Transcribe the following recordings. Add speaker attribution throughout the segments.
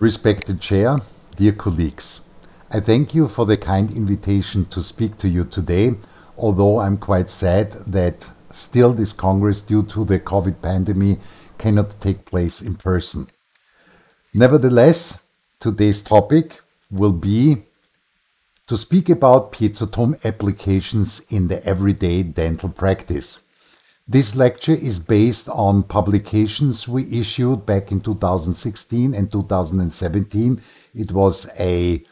Speaker 1: Respected Chair, dear colleagues, I thank you for the kind invitation to speak to you today, although I'm quite sad that still this Congress, due to the COVID pandemic, cannot take place in person. Nevertheless, today's topic will be to speak about piezotome applications in the everyday dental practice. This lecture is based on publications we issued back in 2016 and 2017. It was a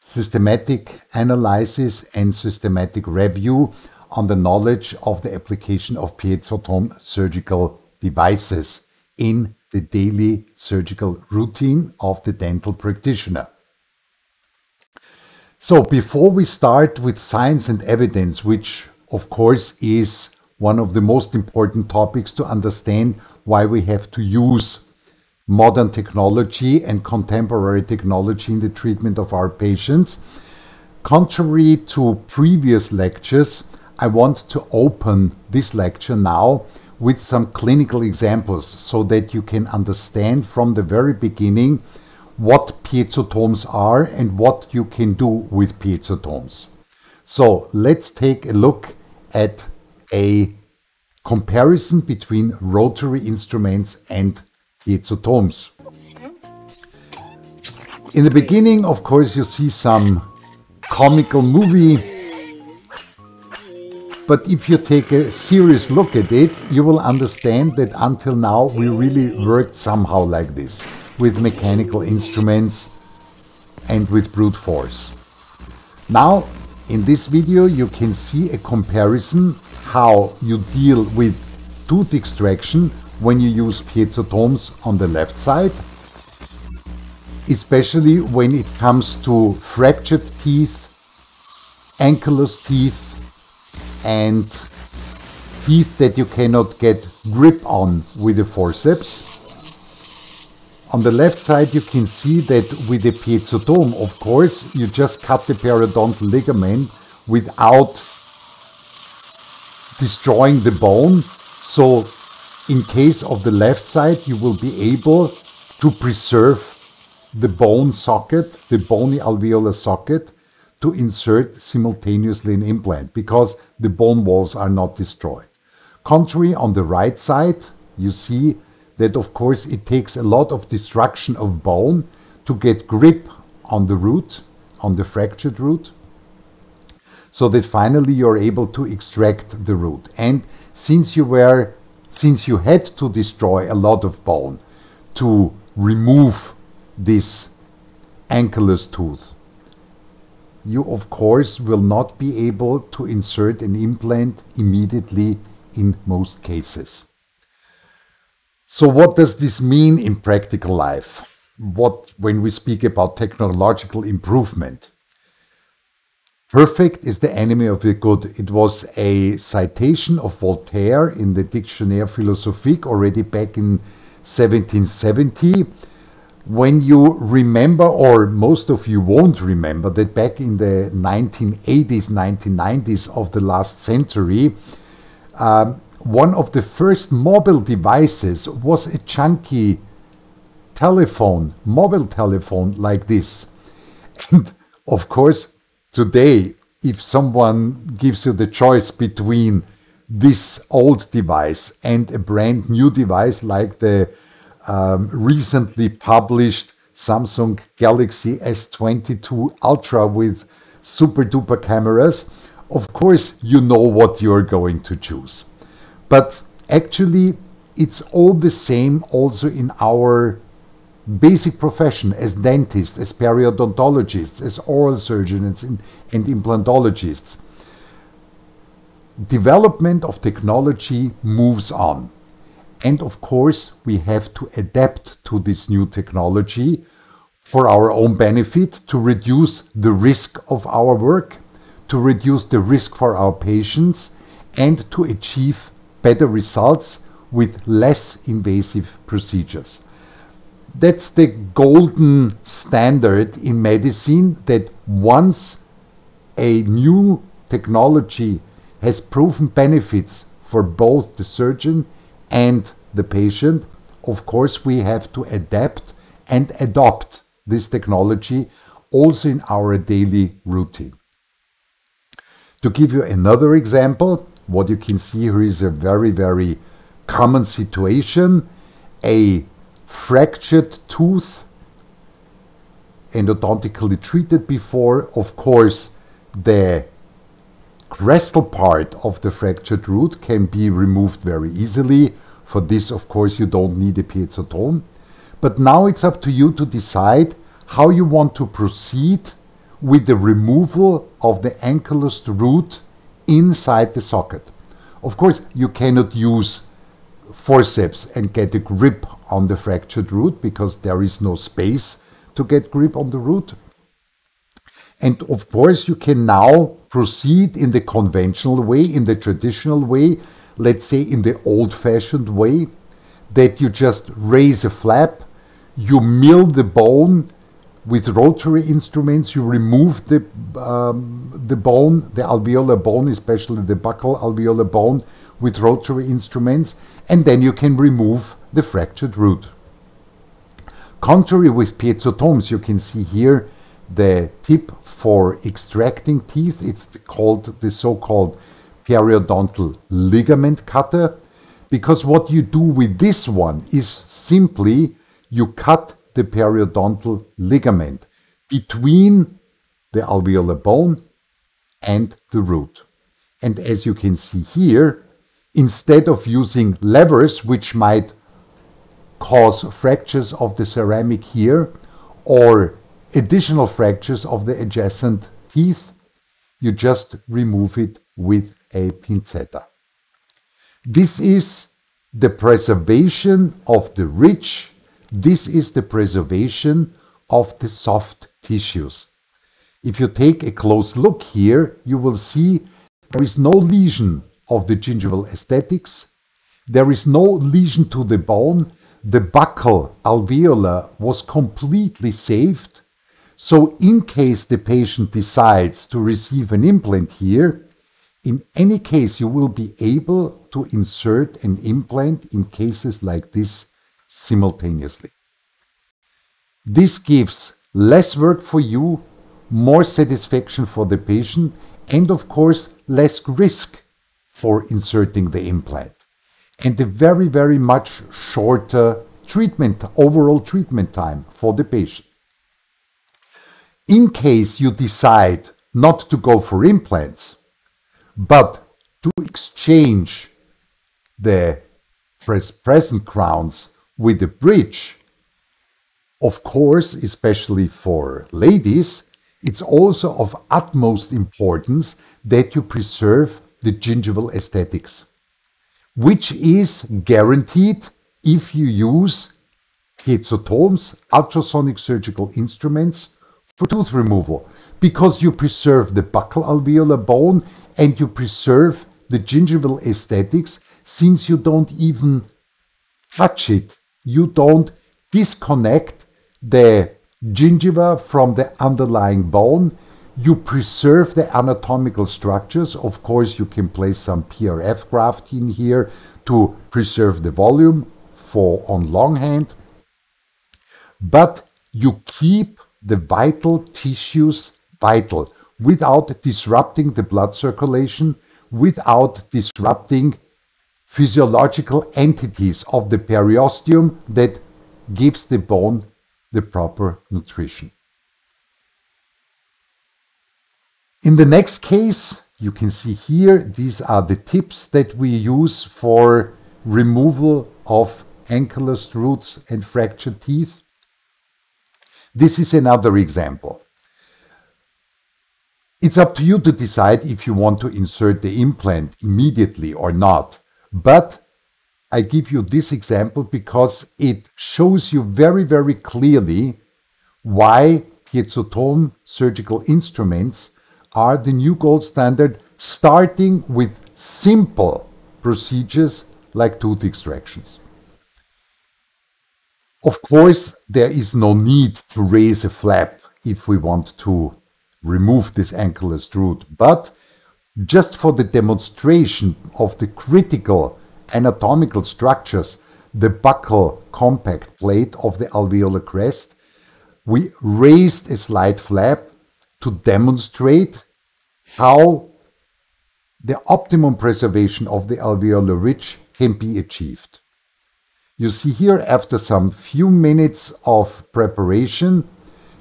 Speaker 1: systematic analysis and systematic review on the knowledge of the application of piezotome surgical devices in the daily surgical routine of the dental practitioner. So before we start with science and evidence, which of course is one of the most important topics to understand why we have to use modern technology and contemporary technology in the treatment of our patients. Contrary to previous lectures, I want to open this lecture now with some clinical examples so that you can understand from the very beginning what piezotomes are and what you can do with piezotomes. So let's take a look at a comparison between rotary instruments and piezotomes. In the beginning, of course, you see some comical movie, but if you take a serious look at it, you will understand that until now we really worked somehow like this, with mechanical instruments and with brute force. Now, in this video, you can see a comparison how you deal with tooth extraction when you use piezotomes on the left side, especially when it comes to fractured teeth, ankylosed teeth, and teeth that you cannot get grip on with the forceps. On the left side you can see that with the piezotome, of course, you just cut the periodontal ligament without destroying the bone. So in case of the left side, you will be able to preserve the bone socket, the bony alveolar socket, to insert simultaneously an implant because the bone walls are not destroyed. Contrary on the right side, you see that of course it takes a lot of destruction of bone to get grip on the root, on the fractured root so that finally you're able to extract the root. And since you were, since you had to destroy a lot of bone to remove this ankylous tooth, you of course will not be able to insert an implant immediately in most cases. So what does this mean in practical life? What when we speak about technological improvement? Perfect is the enemy of the good. It was a citation of Voltaire in the Dictionnaire Philosophique already back in 1770. When you remember, or most of you won't remember, that back in the 1980s, 1990s of the last century, um, one of the first mobile devices was a chunky telephone, mobile telephone like this. And of course, today, if someone gives you the choice between this old device and a brand new device like the um, recently published Samsung Galaxy S22 Ultra with super duper cameras, of course you know what you're going to choose. But actually, it's all the same also in our basic profession as dentists, as periodontologists, as oral surgeons and, and implantologists. Development of technology moves on. And of course, we have to adapt to this new technology for our own benefit to reduce the risk of our work, to reduce the risk for our patients, and to achieve better results with less invasive procedures that's the golden standard in medicine that once a new technology has proven benefits for both the surgeon and the patient, of course, we have to adapt and adopt this technology also in our daily routine. To give you another example, what you can see here is a very, very common situation. A fractured tooth endodontically treated before, of course, the crestal part of the fractured root can be removed very easily. For this, of course, you don't need a piezotome. But now it's up to you to decide how you want to proceed with the removal of the ankylosed root inside the socket. Of course, you cannot use forceps and get a grip on the fractured root because there is no space to get grip on the root. And of course, you can now proceed in the conventional way, in the traditional way, let's say in the old fashioned way, that you just raise a flap, you mill the bone with rotary instruments, you remove the, um, the bone, the alveolar bone, especially the buccal alveolar bone, with rotary instruments, and then you can remove the fractured root. Contrary with piezotomes, you can see here the tip for extracting teeth. It's called the so-called periodontal ligament cutter because what you do with this one is simply you cut the periodontal ligament between the alveolar bone and the root. And as you can see here, instead of using levers which might cause fractures of the ceramic here or additional fractures of the adjacent teeth, you just remove it with a pincetta. This is the preservation of the ridge, this is the preservation of the soft tissues. If you take a close look here, you will see there is no lesion of the gingival aesthetics, there is no lesion to the bone, the buccal alveolar was completely saved. So in case the patient decides to receive an implant here, in any case you will be able to insert an implant in cases like this simultaneously. This gives less work for you, more satisfaction for the patient, and of course less risk for inserting the implant and a very, very much shorter treatment, overall treatment time for the patient. In case you decide not to go for implants, but to exchange the present crowns with a bridge, of course, especially for ladies, it's also of utmost importance that you preserve the gingival aesthetics which is guaranteed if you use piezotomes, ultrasonic surgical instruments, for tooth removal, because you preserve the buccal alveolar bone and you preserve the gingival aesthetics since you don't even touch it. You don't disconnect the gingiva from the underlying bone you preserve the anatomical structures. Of course, you can place some PRF graft in here to preserve the volume for on longhand. But you keep the vital tissues vital without disrupting the blood circulation, without disrupting physiological entities of the periosteum that gives the bone the proper nutrition. In the next case, you can see here, these are the tips that we use for removal of ankylosed roots and fractured teeth. This is another example. It's up to you to decide if you want to insert the implant immediately or not. But I give you this example because it shows you very, very clearly why piezotome surgical instruments are the new gold standard, starting with simple procedures like tooth extractions. Of course, there is no need to raise a flap if we want to remove this ankylosed root, but just for the demonstration of the critical anatomical structures the buccal compact plate of the alveolar crest, we raised a slight flap to demonstrate how the optimum preservation of the alveolar ridge can be achieved. You see here, after some few minutes of preparation,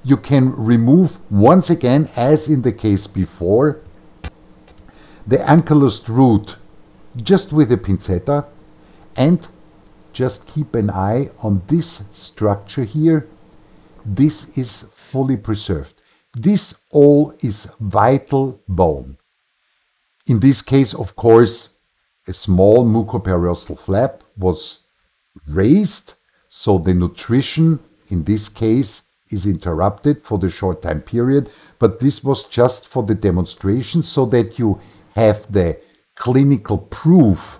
Speaker 1: you can remove once again, as in the case before, the ankylosed root just with a pincetta and just keep an eye on this structure here. This is fully preserved. This all is vital bone. In this case, of course, a small mucoperiosteal flap was raised, so the nutrition in this case is interrupted for the short time period, but this was just for the demonstration so that you have the clinical proof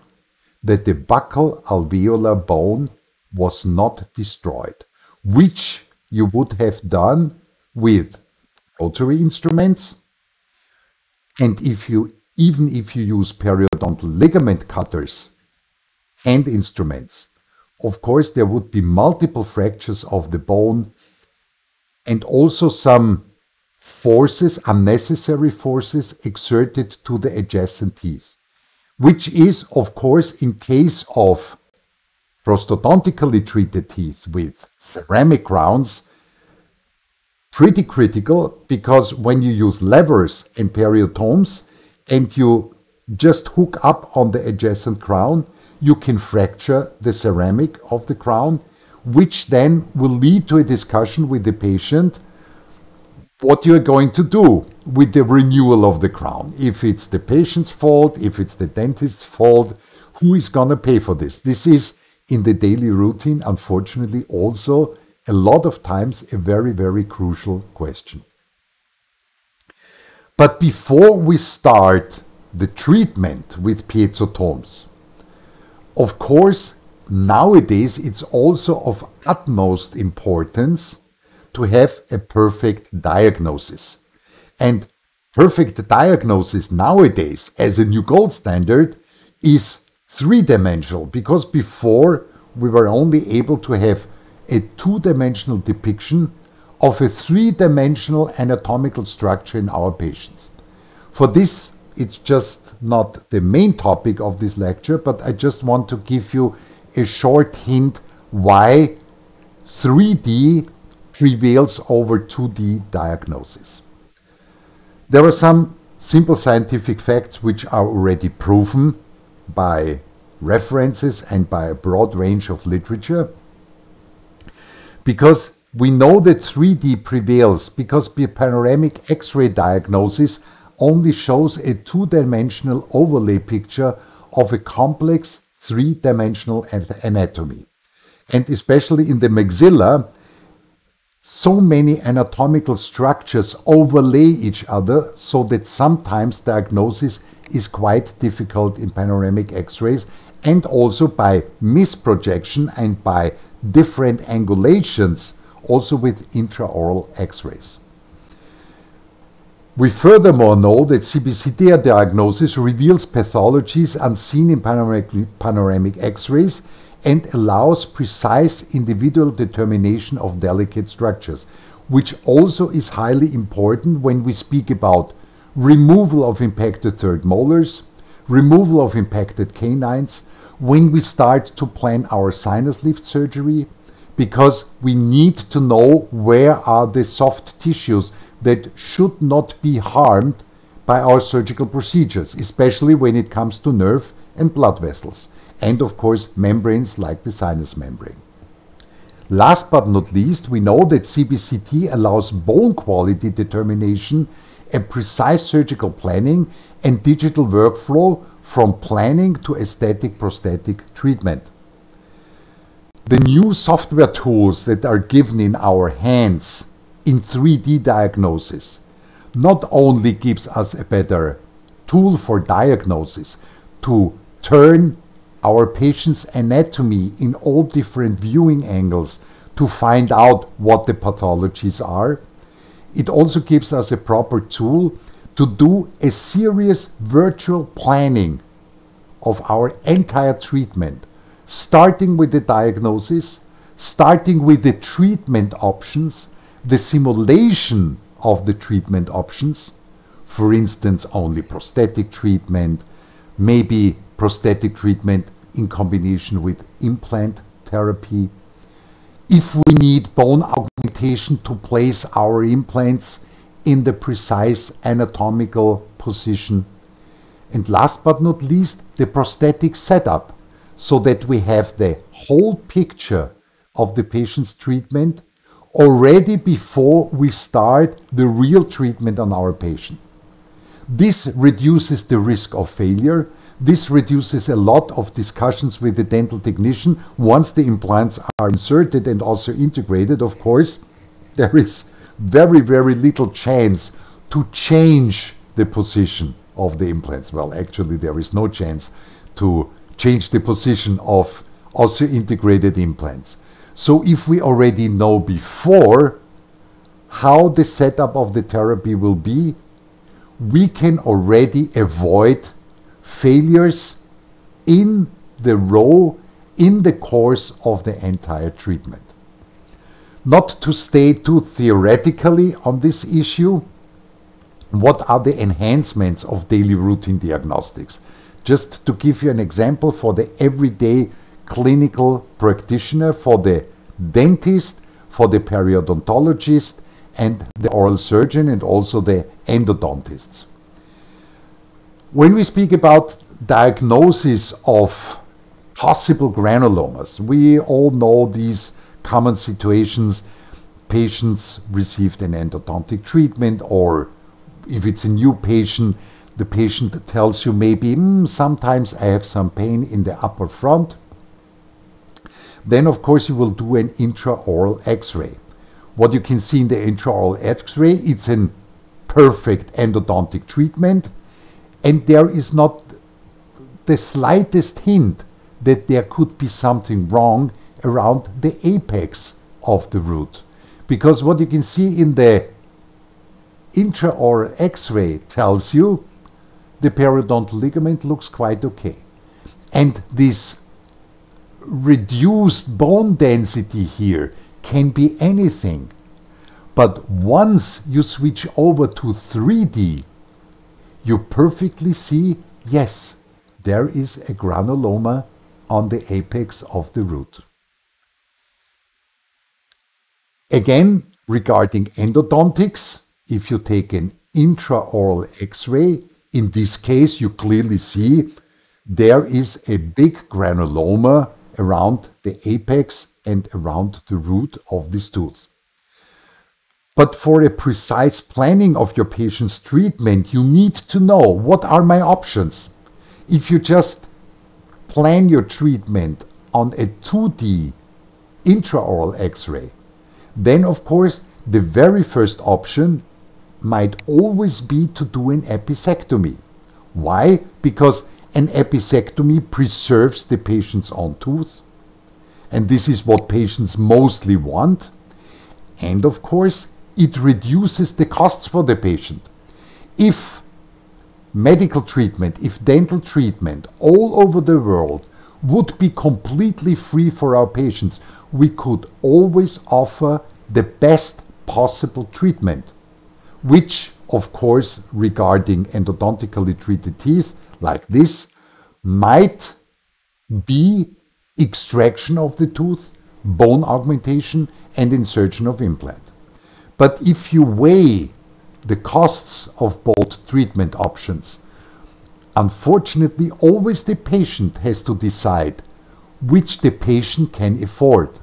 Speaker 1: that the buccal alveolar bone was not destroyed, which you would have done with rotary instruments. And if you even if you use periodontal ligament cutters, hand instruments, of course there would be multiple fractures of the bone and also some forces, unnecessary forces exerted to the adjacent teeth which is, of course, in case of prosthodontically treated teeth with ceramic crowns, pretty critical because when you use levers and periotomes and you just hook up on the adjacent crown, you can fracture the ceramic of the crown, which then will lead to a discussion with the patient what you're going to do with the renewal of the crown. If it's the patient's fault, if it's the dentist's fault, who is going to pay for this? This is in the daily routine, unfortunately, also a lot of times a very, very crucial question. But before we start the treatment with piezotomes, of course, nowadays it's also of utmost importance to have a perfect diagnosis. And perfect diagnosis nowadays, as a new gold standard, is three dimensional because before we were only able to have a two dimensional depiction of a three dimensional anatomical structure in our patients. For this, it's just not the main topic of this lecture, but I just want to give you a short hint why 3D prevails over 2D diagnosis. There are some simple scientific facts which are already proven by references and by a broad range of literature. Because we know that 3D prevails because panoramic X-ray diagnosis only shows a two-dimensional overlay picture of a complex three-dimensional anatomy. And especially in the maxilla, so many anatomical structures overlay each other so that sometimes diagnosis is quite difficult in panoramic x-rays and also by misprojection and by different angulations also with intraoral x-rays. We furthermore know that CBCT diagnosis reveals pathologies unseen in panoramic, panoramic x-rays and allows precise individual determination of delicate structures, which also is highly important when we speak about removal of impacted third molars, removal of impacted canines, when we start to plan our sinus lift surgery, because we need to know where are the soft tissues that should not be harmed by our surgical procedures, especially when it comes to nerve and blood vessels and of course membranes like the sinus membrane. Last but not least, we know that CBCT allows bone quality determination and precise surgical planning and digital workflow from planning to aesthetic prosthetic treatment. The new software tools that are given in our hands in 3D diagnosis not only gives us a better tool for diagnosis to turn our patient's anatomy in all different viewing angles to find out what the pathologies are. It also gives us a proper tool to do a serious virtual planning of our entire treatment, starting with the diagnosis, starting with the treatment options, the simulation of the treatment options, for instance, only prosthetic treatment, maybe prosthetic treatment in combination with implant therapy. If we need bone augmentation to place our implants in the precise anatomical position. And last but not least, the prosthetic setup, so that we have the whole picture of the patient's treatment already before we start the real treatment on our patient. This reduces the risk of failure. This reduces a lot of discussions with the dental technician. Once the implants are inserted and also integrated, of course, there is very, very little chance to change the position of the implants. Well, actually, there is no chance to change the position of osseointegrated implants. So if we already know before how the setup of the therapy will be, we can already avoid failures in the row in the course of the entire treatment. Not to stay too theoretically on this issue, what are the enhancements of daily routine diagnostics? Just to give you an example for the everyday clinical practitioner, for the dentist, for the periodontologist, and the oral surgeon, and also the endodontists. When we speak about diagnosis of possible granulomas, we all know these common situations. Patients received an endodontic treatment, or if it's a new patient, the patient tells you maybe, mm, sometimes I have some pain in the upper front. Then, of course, you will do an intraoral x ray. What you can see in the intraoral x ray, it's a perfect endodontic treatment, and there is not the slightest hint that there could be something wrong around the apex of the root. Because what you can see in the intraoral x-ray tells you the periodontal ligament looks quite okay. And this reduced bone density here can be anything. But once you switch over to 3D, you perfectly see, yes, there is a granuloma on the apex of the root. Again, regarding endodontics, if you take an intraoral x-ray, in this case you clearly see there is a big granuloma around the apex and around the root of this tooth. But for a precise planning of your patient's treatment, you need to know what are my options. If you just plan your treatment on a 2D intraoral x-ray, then of course the very first option might always be to do an apisectomy. Why? Because an apisectomy preserves the patient's own tooth, and this is what patients mostly want. And of course, it reduces the costs for the patient. If medical treatment, if dental treatment all over the world would be completely free for our patients, we could always offer the best possible treatment, which, of course, regarding endodontically treated teeth like this, might be extraction of the tooth, bone augmentation, and insertion of implant. But if you weigh the costs of both treatment options, unfortunately, always the patient has to decide which the patient can afford.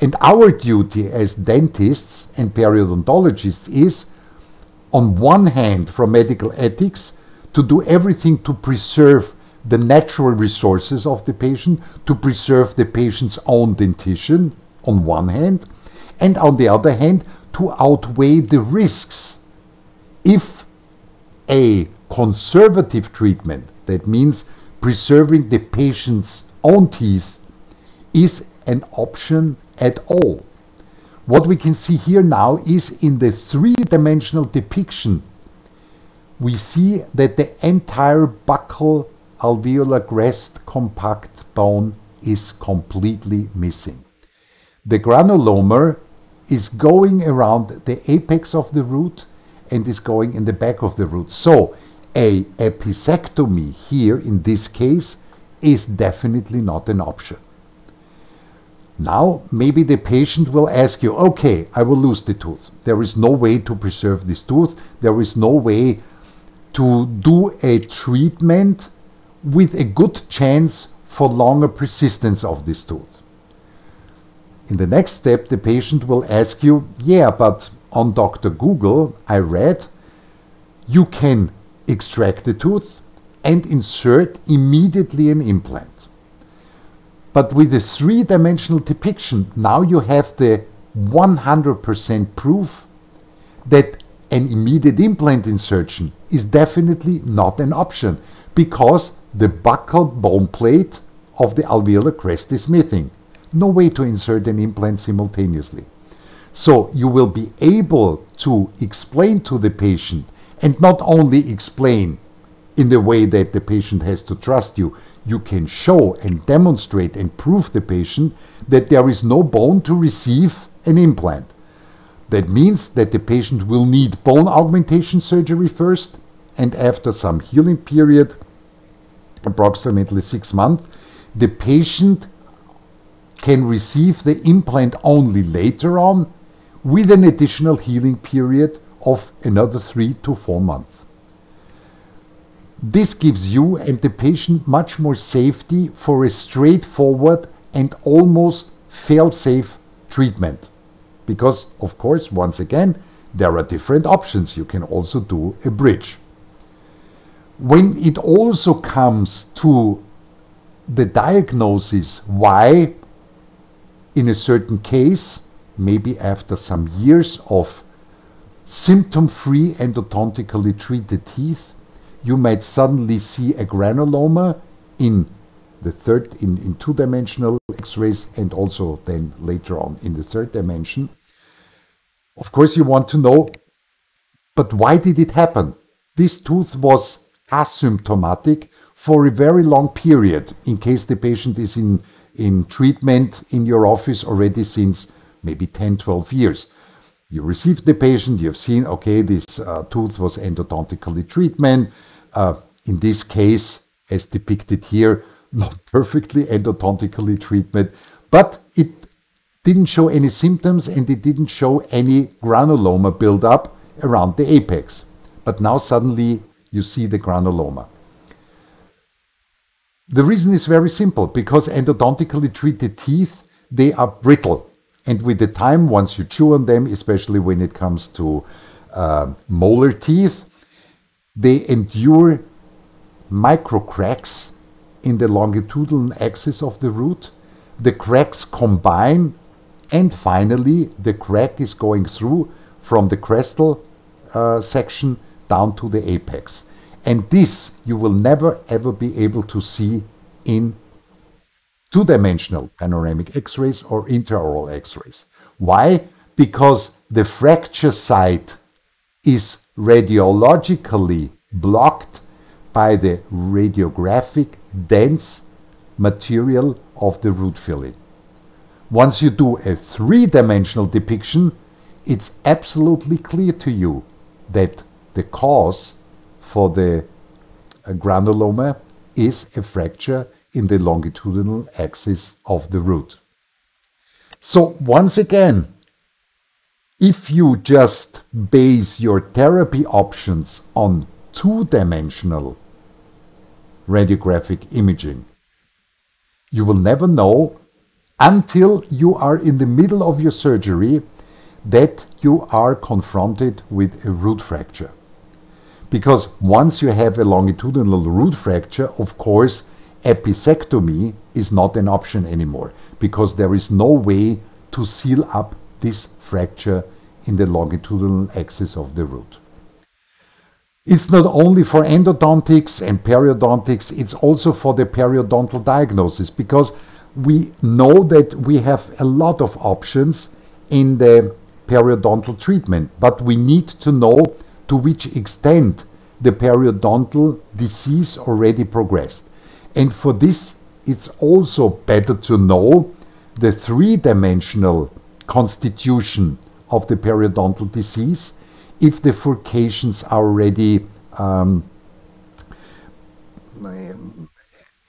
Speaker 1: And our duty as dentists and periodontologists is, on one hand, from medical ethics, to do everything to preserve the natural resources of the patient, to preserve the patient's own dentition, on one hand, and on the other hand, to outweigh the risks. If a conservative treatment, that means preserving the patient's own teeth, is an option at all. What we can see here now is in the three-dimensional depiction, we see that the entire buccal alveolar crest compact bone is completely missing. The granuloma is going around the apex of the root and is going in the back of the root. So a apisectomy here in this case is definitely not an option. Now, maybe the patient will ask you, okay, I will lose the tooth. There is no way to preserve this tooth. There is no way to do a treatment with a good chance for longer persistence of this tooth. In the next step, the patient will ask you, yeah, but on Dr. Google, I read you can extract the tooth and insert immediately an implant. But with a three dimensional depiction, now you have the 100% proof that an immediate implant insertion is definitely not an option because the buccal bone plate of the alveolar crest is missing. No way to insert an implant simultaneously. So you will be able to explain to the patient and not only explain in the way that the patient has to trust you, you can show and demonstrate and prove the patient that there is no bone to receive an implant. That means that the patient will need bone augmentation surgery first, and after some healing period, approximately six months, the patient can receive the implant only later on with an additional healing period of another three to four months. This gives you and the patient much more safety for a straightforward and almost fail-safe treatment. Because, of course, once again, there are different options. You can also do a bridge. When it also comes to the diagnosis why, in a certain case, maybe after some years of symptom-free endodontically treated teeth, you might suddenly see a granuloma in the third in, in two-dimensional x-rays and also then later on in the third dimension. Of course you want to know, but why did it happen? This tooth was asymptomatic for a very long period in case the patient is in, in treatment in your office already since maybe 10, 12 years. You received the patient, you've seen, okay, this uh, tooth was endodontically treatment. Uh, in this case, as depicted here, not perfectly endodontically treatment, but it didn't show any symptoms and it didn't show any granuloma buildup around the apex. But now suddenly you see the granuloma. The reason is very simple, because endodontically treated teeth, they are brittle. And with the time, once you chew on them, especially when it comes to uh, molar teeth, they endure micro cracks in the longitudinal axis of the root. The cracks combine, and finally, the crack is going through from the crestal uh, section down to the apex. And this you will never ever be able to see in two-dimensional panoramic x-rays or intraoral x-rays. Why? Because the fracture site is radiologically blocked by the radiographic dense material of the root filling. Once you do a three-dimensional depiction, it's absolutely clear to you that the cause for the granuloma is a fracture in the longitudinal axis of the root. So once again, if you just base your therapy options on two-dimensional radiographic imaging, you will never know until you are in the middle of your surgery that you are confronted with a root fracture. Because once you have a longitudinal root fracture, of course, apisectomy is not an option anymore because there is no way to seal up this fracture in the longitudinal axis of the root. It's not only for endodontics and periodontics, it's also for the periodontal diagnosis because we know that we have a lot of options in the periodontal treatment, but we need to know to which extent the periodontal disease already progressed. And for this, it's also better to know the three-dimensional constitution of the periodontal disease if the furcations are already um,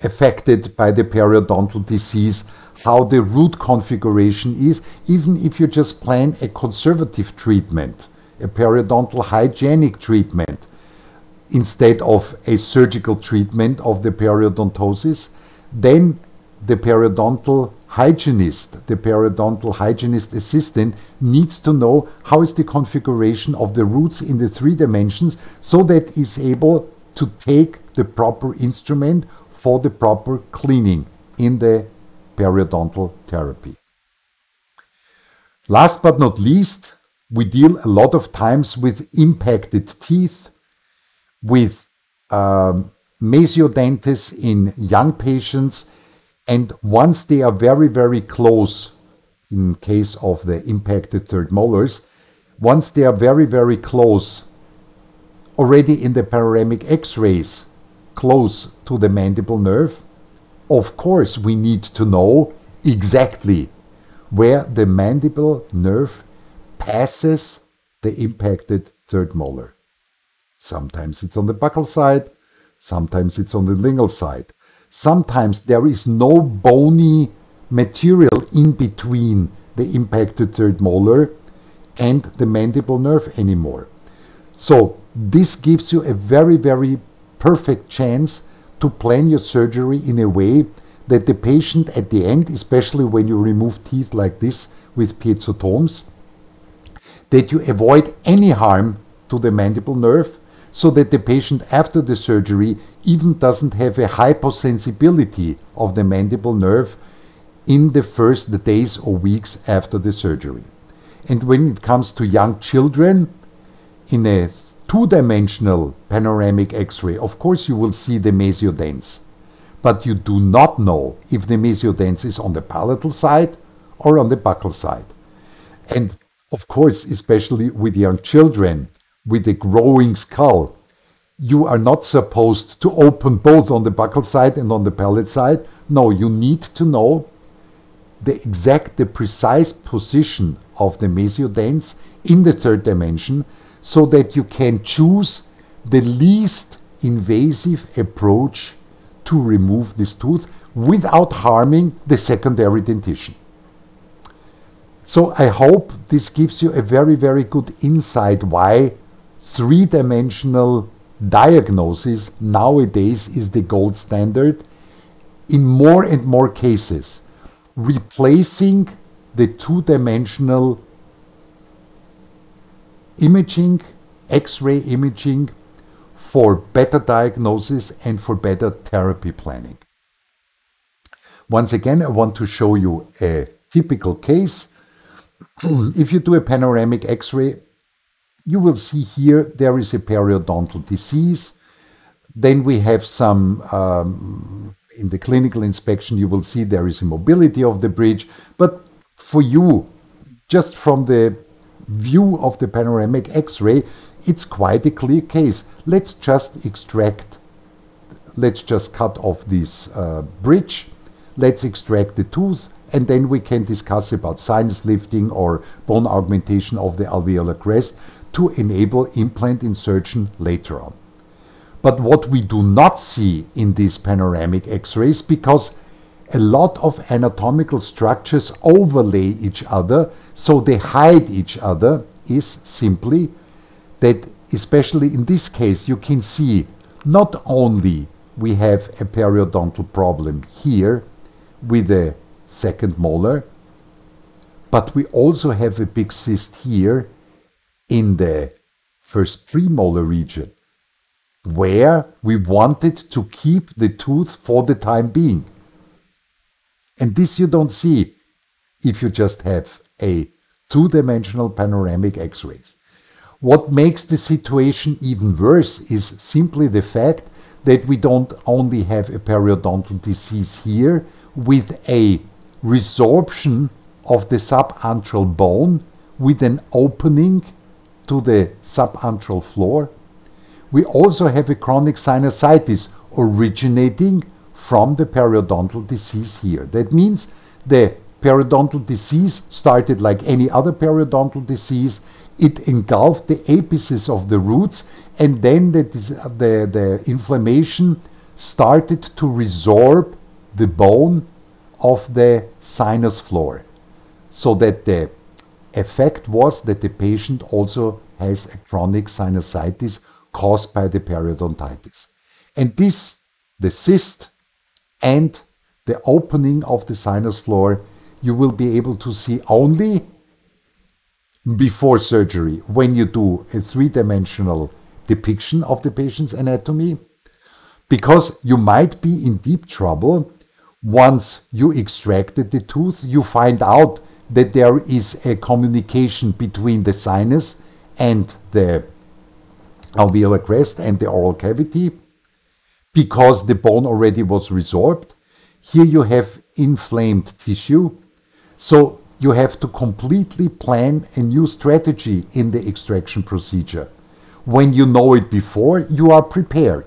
Speaker 1: affected by the periodontal disease, how the root configuration is, even if you just plan a conservative treatment, a periodontal hygienic treatment, instead of a surgical treatment of the periodontosis, then the periodontal hygienist, the periodontal hygienist assistant needs to know how is the configuration of the roots in the three dimensions so that is able to take the proper instrument for the proper cleaning in the periodontal therapy. Last but not least, we deal a lot of times with impacted teeth, with um, in young patients, and once they are very, very close, in case of the impacted third molars, once they are very, very close, already in the panoramic x-rays, close to the mandible nerve, of course we need to know exactly where the mandible nerve passes the impacted third molar. Sometimes it's on the buccal side, sometimes it's on the lingual side. Sometimes there is no bony material in between the impacted third molar and the mandible nerve anymore. So this gives you a very, very perfect chance to plan your surgery in a way that the patient at the end, especially when you remove teeth like this with piezotomes, that you avoid any harm to the mandible nerve so that the patient after the surgery even doesn't have a hyposensibility of the mandible nerve in the first days or weeks after the surgery. And when it comes to young children, in a two-dimensional panoramic X-ray, of course you will see the mesiodens, but you do not know if the mesiodens is on the palatal side or on the buccal side. And of course, especially with young children with a growing skull, you are not supposed to open both on the buccal side and on the palate side. No, you need to know the exact, the precise position of the mesiodens in the third dimension so that you can choose the least invasive approach to remove this tooth without harming the secondary dentition. So I hope this gives you a very, very good insight why three-dimensional diagnosis nowadays is the gold standard in more and more cases, replacing the two-dimensional imaging, X-ray imaging for better diagnosis and for better therapy planning. Once again, I want to show you a typical case. if you do a panoramic X-ray, you will see here there is a periodontal disease. Then we have some, um, in the clinical inspection, you will see there is immobility of the bridge. But for you, just from the view of the panoramic X-ray, it's quite a clear case. Let's just extract, let's just cut off this uh, bridge, let's extract the tooth, and then we can discuss about sinus lifting or bone augmentation of the alveolar crest to enable implant insertion later on. But what we do not see in these panoramic x-rays, because a lot of anatomical structures overlay each other, so they hide each other, is simply that, especially in this case, you can see not only we have a periodontal problem here with the second molar, but we also have a big cyst here in the first premolar region, where we wanted to keep the tooth for the time being. And this you don't see if you just have a two-dimensional panoramic x-rays. What makes the situation even worse is simply the fact that we don't only have a periodontal disease here with a resorption of the subantral bone with an opening to the subantral floor. We also have a chronic sinusitis originating from the periodontal disease here. That means the periodontal disease started like any other periodontal disease. It engulfed the apices of the roots, and then the, the, the inflammation started to resorb the bone of the sinus floor. So that the effect was that the patient also has a chronic sinusitis caused by the periodontitis. And this, the cyst and the opening of the sinus floor, you will be able to see only before surgery when you do a three dimensional depiction of the patient's anatomy, because you might be in deep trouble once you extracted the tooth, you find out that there is a communication between the sinus and the alveolar crest and the oral cavity because the bone already was resorbed. Here you have inflamed tissue. So you have to completely plan a new strategy in the extraction procedure. When you know it before, you are prepared.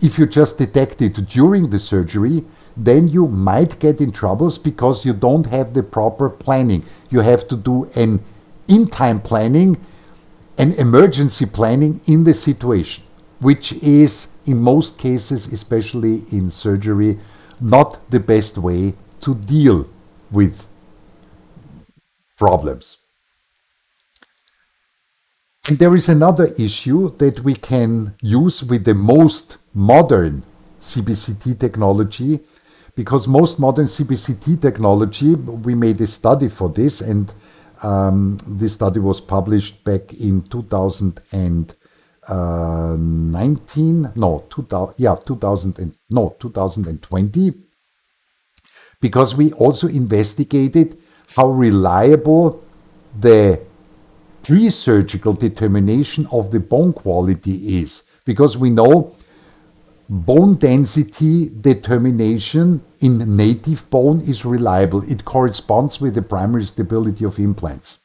Speaker 1: If you just detect it during the surgery, then you might get in troubles because you don't have the proper planning. You have to do an in time planning, an emergency planning in the situation, which is in most cases, especially in surgery, not the best way to deal with problems. And there is another issue that we can use with the most modern CBCT technology, because most modern CBCT technology, we made a study for this, and um, this study was published back in 2019, no, 2000, yeah, 2000 and, no, 2020, because we also investigated how reliable the pre-surgical determination of the bone quality is, because we know bone density determination in native bone is reliable. It corresponds with the primary stability of implants.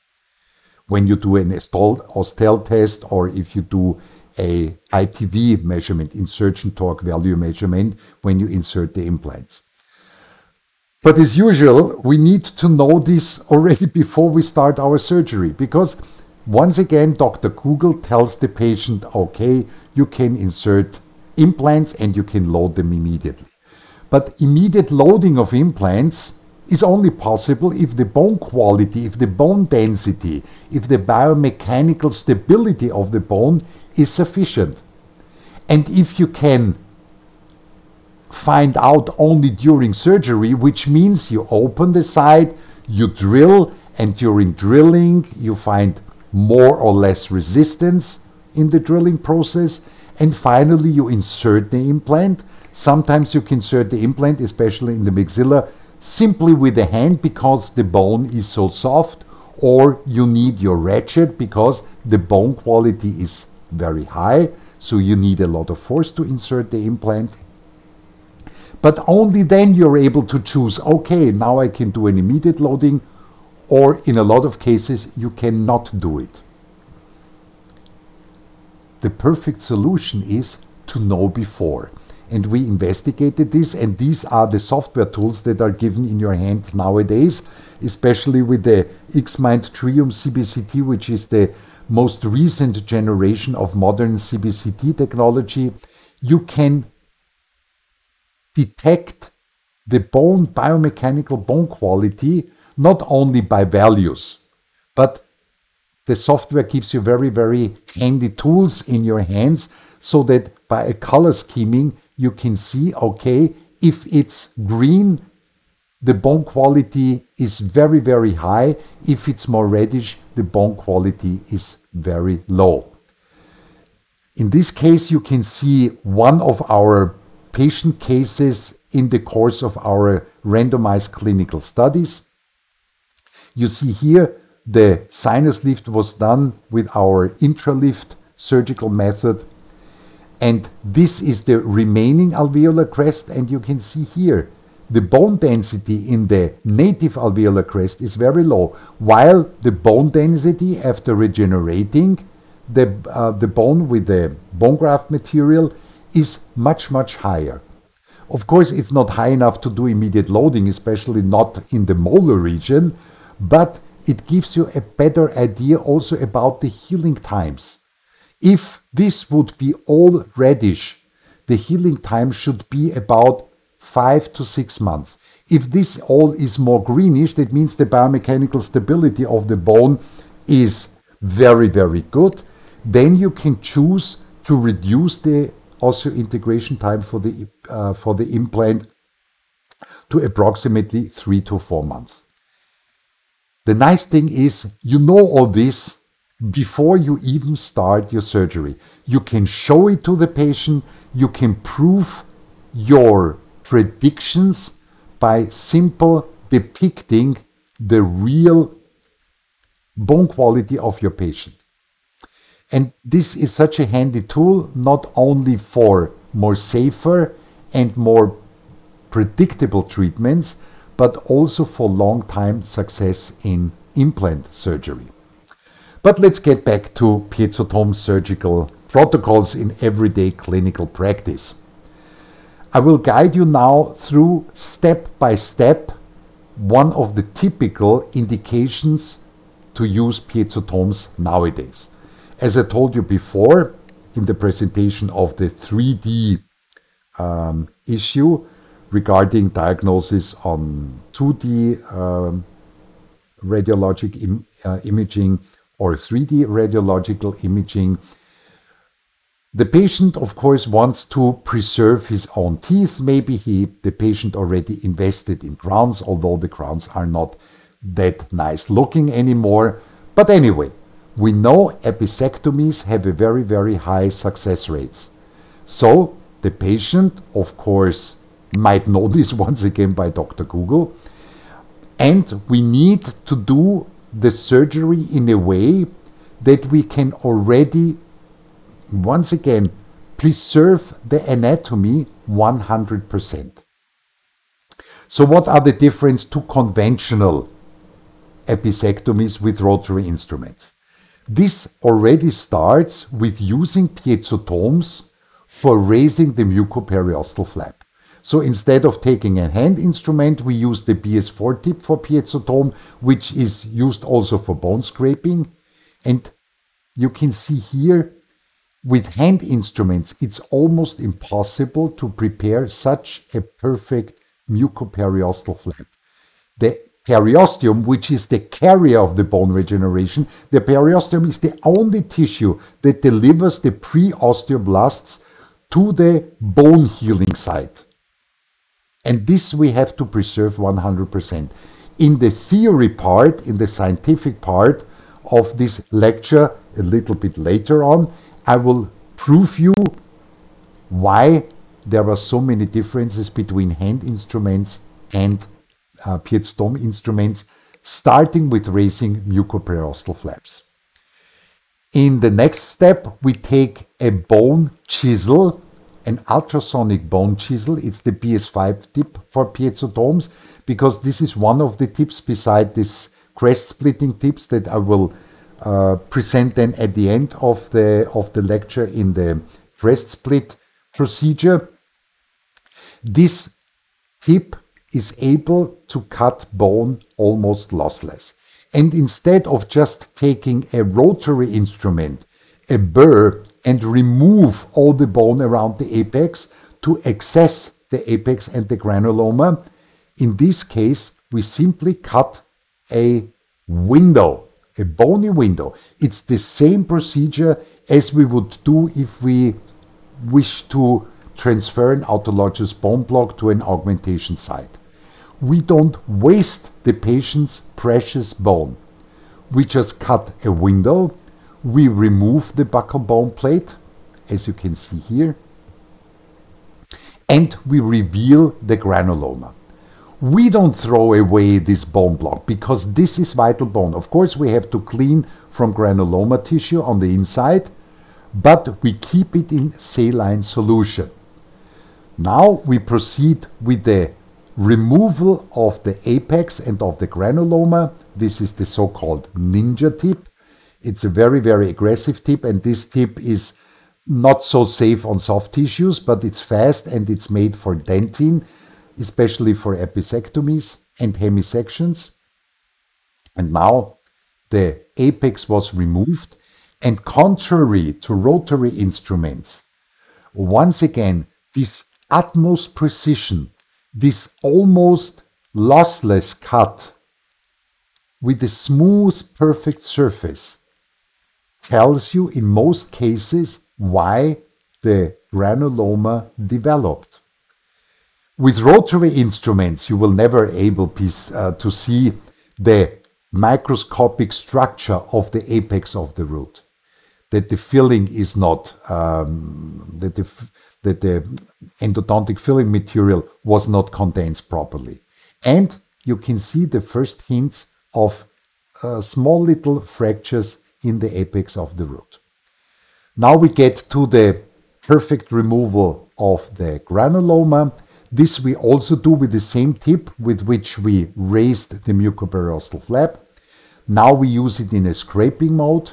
Speaker 1: When you do an Osstell test or if you do a ITV measurement, insertion torque value measurement, when you insert the implants. But as usual, we need to know this already before we start our surgery because once again, Dr. Google tells the patient, okay, you can insert implants and you can load them immediately. But immediate loading of implants is only possible if the bone quality, if the bone density, if the biomechanical stability of the bone is sufficient. And if you can find out only during surgery, which means you open the site, you drill, and during drilling you find more or less resistance in the drilling process, and finally, you insert the implant. Sometimes you can insert the implant, especially in the maxilla, simply with the hand because the bone is so soft, or you need your ratchet because the bone quality is very high, so you need a lot of force to insert the implant. But only then you're able to choose, okay, now I can do an immediate loading, or in a lot of cases, you cannot do it the perfect solution is to know before. And we investigated this, and these are the software tools that are given in your hand nowadays, especially with the Xmind Trium CBCT, which is the most recent generation of modern CBCT technology. You can detect the bone biomechanical bone quality not only by values, but the software gives you very, very handy tools in your hands so that by a color scheming, you can see, okay, if it's green, the bone quality is very, very high. If it's more reddish, the bone quality is very low. In this case, you can see one of our patient cases in the course of our randomized clinical studies. You see here the sinus lift was done with our intralift surgical method. And this is the remaining alveolar crest. And you can see here the bone density in the native alveolar crest is very low, while the bone density after regenerating the, uh, the bone with the bone graft material is much, much higher. Of course, it's not high enough to do immediate loading, especially not in the molar region, but it gives you a better idea also about the healing times. If this would be all reddish, the healing time should be about five to six months. If this all is more greenish, that means the biomechanical stability of the bone is very, very good. Then you can choose to reduce the osseointegration time for the, uh, for the implant to approximately three to four months. The nice thing is you know all this before you even start your surgery. You can show it to the patient, you can prove your predictions by simple depicting the real bone quality of your patient. And this is such a handy tool, not only for more safer and more predictable treatments, but also for long time success in implant surgery. But let's get back to piezotome surgical protocols in everyday clinical practice. I will guide you now through step by step one of the typical indications to use piezotomes nowadays. As I told you before in the presentation of the 3D um, issue regarding diagnosis on 2D um, radiologic Im uh, imaging or 3D radiological imaging, the patient, of course, wants to preserve his own teeth. Maybe he, the patient already invested in crowns, although the crowns are not that nice looking anymore. But anyway, we know apisectomies have a very, very high success rates. So the patient, of course, might know this once again by Dr. Google. And we need to do the surgery in a way that we can already once again, preserve the anatomy 100%. So what are the difference to conventional apisectomies with rotary instruments? This already starts with using piezotomes for raising the mucoperiosteal flap. So instead of taking a hand instrument, we use the BS4 tip for piezotome, which is used also for bone scraping. And you can see here with hand instruments, it's almost impossible to prepare such a perfect mucoperiosteal flap. The periosteum, which is the carrier of the bone regeneration, the periosteum is the only tissue that delivers the pre-osteoblasts to the bone healing site. And this we have to preserve 100%. In the theory part, in the scientific part of this lecture, a little bit later on, I will prove you why there are so many differences between hand instruments and uh, instruments, starting with raising mucoperiosteal flaps. In the next step, we take a bone chisel, an ultrasonic bone chisel. It's the BS5 tip for piezotomes, because this is one of the tips beside this crest splitting tips that I will uh, present then at the end of the of the lecture in the crest split procedure. This tip is able to cut bone almost lossless. And instead of just taking a rotary instrument, a burr, and remove all the bone around the apex to access the apex and the granuloma, in this case, we simply cut a window a bony window. It's the same procedure as we would do if we wish to transfer an autologous bone block to an augmentation site. We don't waste the patient's precious bone. We just cut a window, we remove the buccal bone plate, as you can see here, and we reveal the granuloma we don't throw away this bone block because this is vital bone. Of course, we have to clean from granuloma tissue on the inside, but we keep it in saline solution. Now we proceed with the removal of the apex and of the granuloma. This is the so-called ninja tip. It's a very, very aggressive tip, and this tip is not so safe on soft tissues, but it's fast and it's made for dentin, especially for apisectomies and hemisections. And now the apex was removed, and contrary to rotary instruments, once again, this utmost precision, this almost lossless cut with a smooth, perfect surface tells you in most cases why the granuloma developed. With rotary instruments, you will never able piece, uh, to see the microscopic structure of the apex of the root. That the filling is not, um, that, the, that the endodontic filling material was not condensed properly. And you can see the first hints of uh, small little fractures in the apex of the root. Now we get to the perfect removal of the granuloma. This we also do with the same tip with which we raised the mucoperiosteal flap. Now we use it in a scraping mode.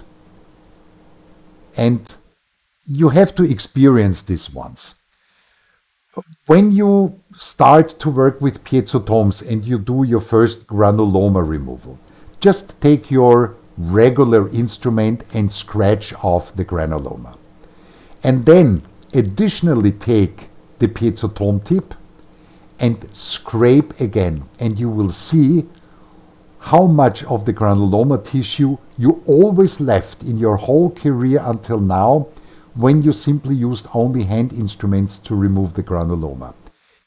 Speaker 1: And you have to experience this once. When you start to work with piezotomes and you do your first granuloma removal, just take your regular instrument and scratch off the granuloma. And then additionally take the piezotome tip and scrape again and you will see how much of the granuloma tissue you always left in your whole career until now when you simply used only hand instruments to remove the granuloma.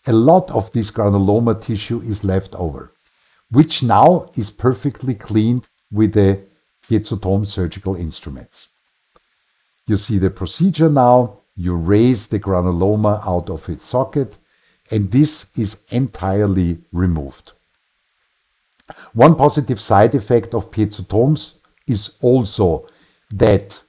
Speaker 1: A lot of this granuloma tissue is left over, which now is perfectly cleaned with the piezotome surgical instruments. You see the procedure now. You raise the granuloma out of its socket, and this is entirely removed. One positive side effect of piezotomes is also that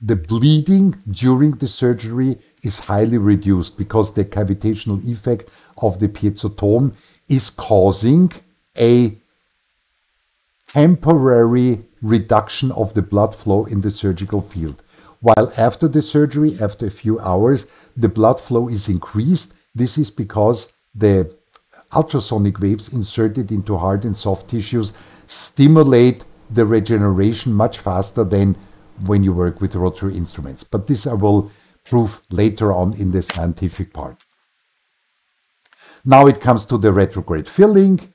Speaker 1: the bleeding during the surgery is highly reduced because the cavitational effect of the piezotome is causing a temporary reduction of the blood flow in the surgical field. While after the surgery, after a few hours, the blood flow is increased. This is because the ultrasonic waves inserted into hard and soft tissues stimulate the regeneration much faster than when you work with rotary instruments. But this I will prove later on in the scientific part. Now it comes to the retrograde filling.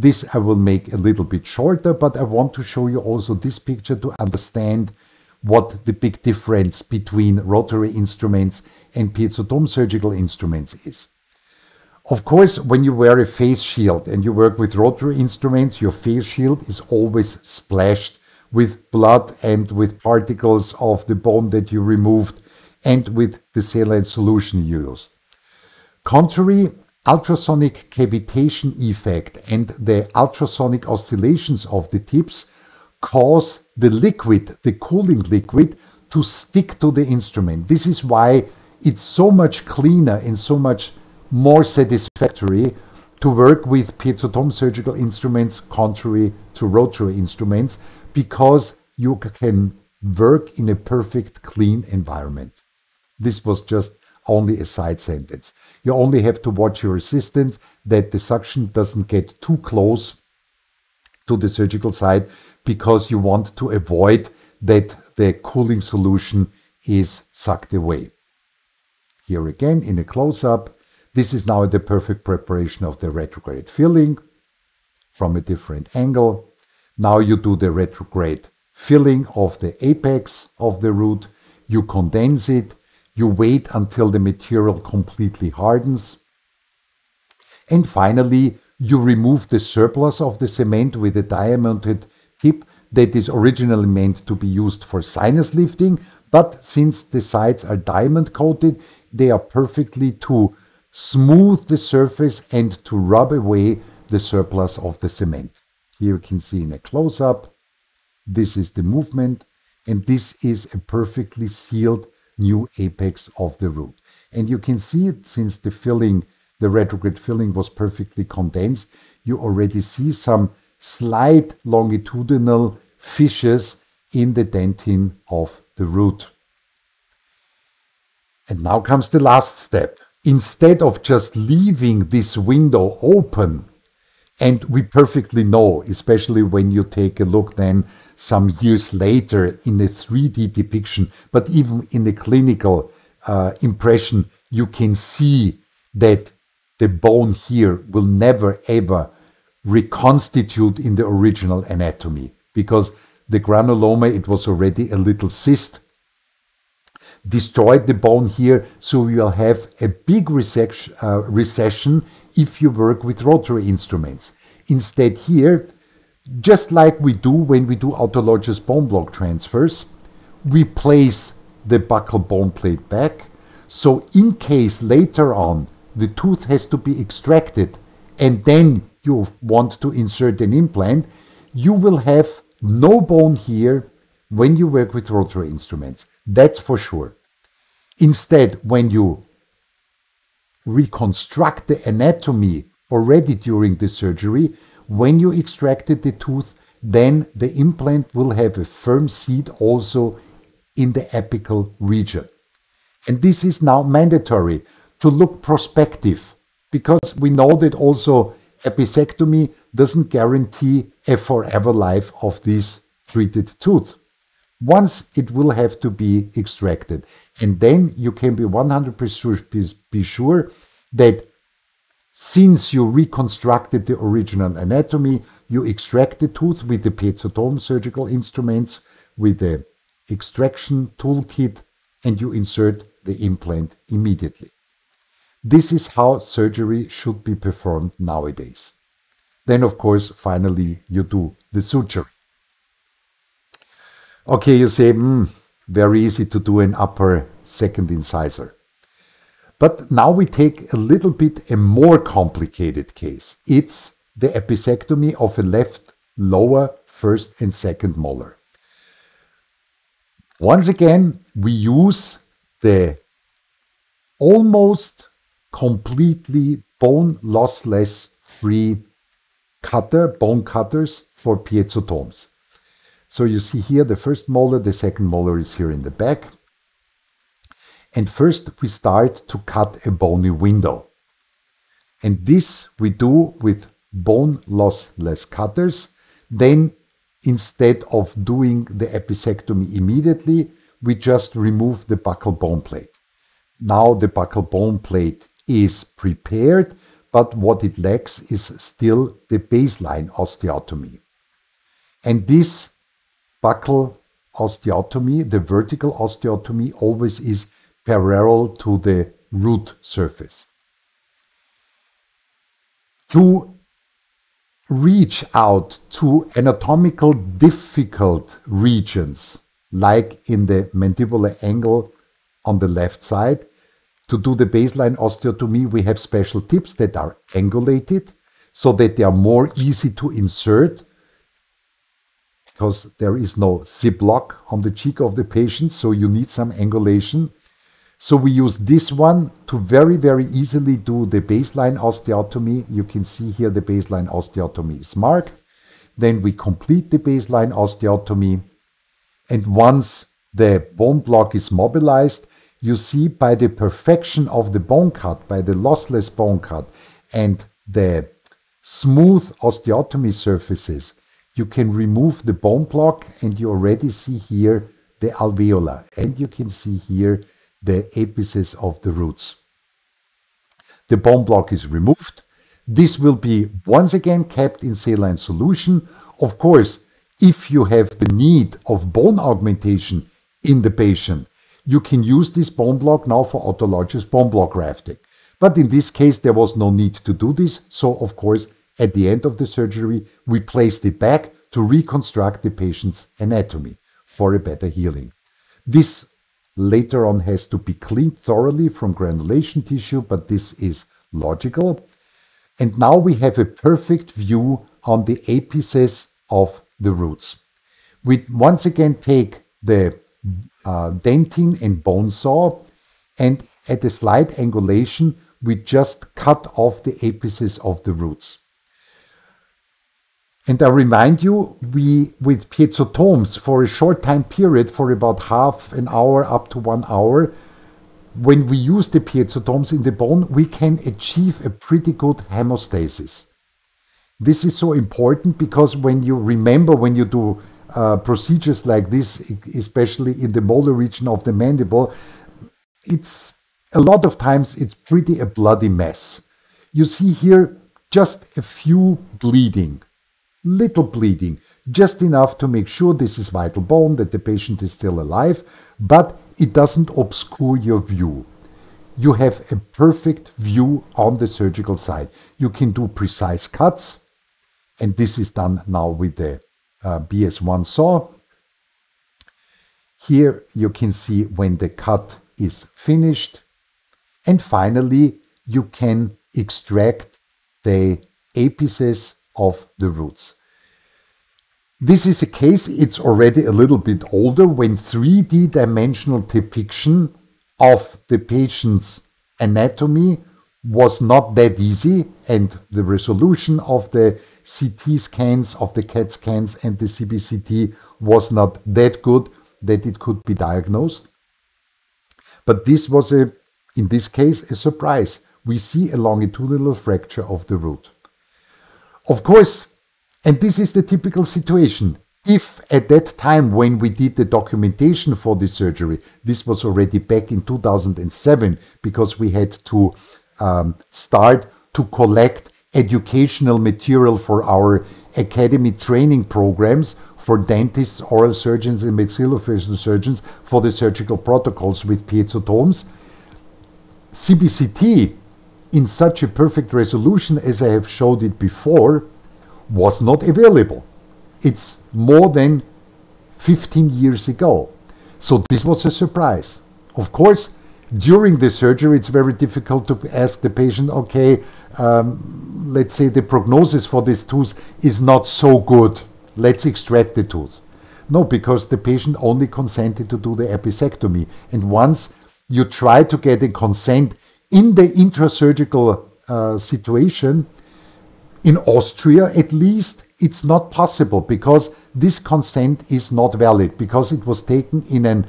Speaker 1: This I will make a little bit shorter, but I want to show you also this picture to understand what the big difference between rotary instruments and piezotome surgical instruments is. Of course, when you wear a face shield and you work with rotary instruments, your face shield is always splashed with blood and with particles of the bone that you removed and with the saline solution used. Contrary ultrasonic cavitation effect and the ultrasonic oscillations of the tips cause the liquid, the cooling liquid, to stick to the instrument. This is why it's so much cleaner and so much more satisfactory to work with piezotome surgical instruments contrary to rotary instruments because you can work in a perfect clean environment. This was just only a side sentence. You only have to watch your resistance that the suction doesn't get too close to the surgical site because you want to avoid that the cooling solution is sucked away. Here again in a close-up, this is now the perfect preparation of the retrograde filling from a different angle. Now you do the retrograde filling of the apex of the root, you condense it, you wait until the material completely hardens. And finally, you remove the surplus of the cement with a diamonded tip that is originally meant to be used for sinus lifting, but since the sides are diamond coated, they are perfectly to smooth the surface and to rub away the surplus of the cement. Here you can see in a close-up, this is the movement, and this is a perfectly sealed new apex of the root. And you can see it since the filling, the retrograde filling was perfectly condensed, you already see some slight longitudinal fissures in the dentin of the root. And now comes the last step. Instead of just leaving this window open, and we perfectly know, especially when you take a look then some years later in a 3D depiction, but even in a clinical uh, impression, you can see that the bone here will never ever reconstitute in the original anatomy because the granuloma, it was already a little cyst, destroyed the bone here, so you will have a big uh, recession if you work with rotary instruments. Instead here, just like we do when we do autologous bone block transfers, we place the buccal bone plate back. So in case later on the tooth has to be extracted and then you want to insert an implant, you will have no bone here when you work with rotary instruments. That's for sure. Instead, when you reconstruct the anatomy already during the surgery, when you extracted the tooth, then the implant will have a firm seat also in the apical region. And this is now mandatory to look prospective because we know that also apicectomy doesn't guarantee a forever life of this treated tooth. Once it will have to be extracted. And then you can be 100% be sure that since you reconstructed the original anatomy, you extract the tooth with the piezotome surgical instruments, with the extraction toolkit, and you insert the implant immediately. This is how surgery should be performed nowadays. Then, of course, finally, you do the suture. Okay, you say, mm, very easy to do an upper second incisor. But now we take a little bit a more complicated case. It's the apisectomy of a left lower first and second molar. Once again, we use the almost completely bone lossless free cutter, bone cutters for piezotomes. So you see here the first molar, the second molar is here in the back. And first we start to cut a bony window. And this we do with bone lossless cutters. Then instead of doing the apisectomy immediately, we just remove the buccal bone plate. Now the buccal bone plate is prepared, but what it lacks is still the baseline osteotomy. And this buccal osteotomy, the vertical osteotomy, always is parallel to the root surface. To reach out to anatomical difficult regions, like in the mandibular angle on the left side, to do the baseline osteotomy, we have special tips that are angulated so that they are more easy to insert because there is no zip lock on the cheek of the patient, so you need some angulation. So we use this one to very, very easily do the baseline osteotomy. You can see here the baseline osteotomy is marked. Then we complete the baseline osteotomy. And once the bone block is mobilized, you see by the perfection of the bone cut, by the lossless bone cut and the smooth osteotomy surfaces, you can remove the bone block and you already see here the alveolar. And you can see here the apices of the roots. The bone block is removed. This will be once again kept in saline solution. Of course, if you have the need of bone augmentation in the patient, you can use this bone block now for autologous bone block grafting. But in this case, there was no need to do this. So, of course, at the end of the surgery, we placed it back to reconstruct the patient's anatomy for a better healing. This later on has to be cleaned thoroughly from granulation tissue, but this is logical. And now we have a perfect view on the apices of the roots. We once again take the uh, dentin and bone saw and at a slight angulation we just cut off the apices of the roots. And I remind you, we with piezotomes for a short time period, for about half an hour up to one hour, when we use the piezotomes in the bone, we can achieve a pretty good hemostasis. This is so important because when you remember when you do uh, procedures like this, especially in the molar region of the mandible, it's a lot of times it's pretty a bloody mess. You see here just a few bleeding, little bleeding, just enough to make sure this is vital bone, that the patient is still alive, but it doesn't obscure your view. You have a perfect view on the surgical side. You can do precise cuts, and this is done now with the uh, BS1 saw. Here you can see when the cut is finished. And finally, you can extract the apices of the roots. This is a case, it's already a little bit older, when 3D dimensional depiction of the patient's anatomy was not that easy and the resolution of the CT scans of the CAT scans and the CBCT was not that good that it could be diagnosed. But this was a, in this case, a surprise. We see a longitudinal fracture of the root. Of course, and this is the typical situation. If at that time when we did the documentation for the surgery, this was already back in 2007 because we had to um, start to collect educational material for our academy training programs for dentists, oral surgeons, and maxillofacial surgeons for the surgical protocols with piezotomes. CBCT, in such a perfect resolution as I have showed it before, was not available. It's more than 15 years ago. So this was a surprise. Of course, during the surgery, it's very difficult to ask the patient, okay, um, let's say the prognosis for this tooth is not so good. Let's extract the tooth. No, because the patient only consented to do the apicectomy. And once you try to get a consent in the intrasurgical uh, situation, in Austria at least, it's not possible because this consent is not valid because it was taken in an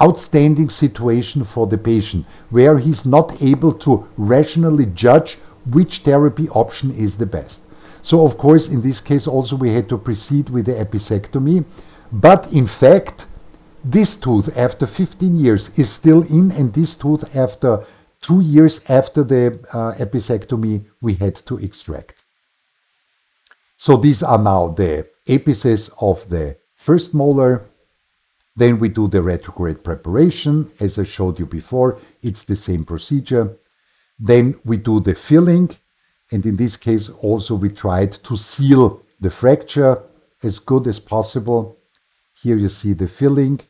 Speaker 1: outstanding situation for the patient where he's not able to rationally judge which therapy option is the best. So, of course, in this case, also we had to proceed with the apicectomy. But in fact, this tooth, after 15 years, is still in, and this tooth, after two years after the uh, apicectomy, we had to extract. So, these are now the apices of the first molar. Then we do the retrograde preparation. As I showed you before, it's the same procedure. Then we do the filling, and in this case also we tried to seal the fracture as good as possible. Here you see the filling,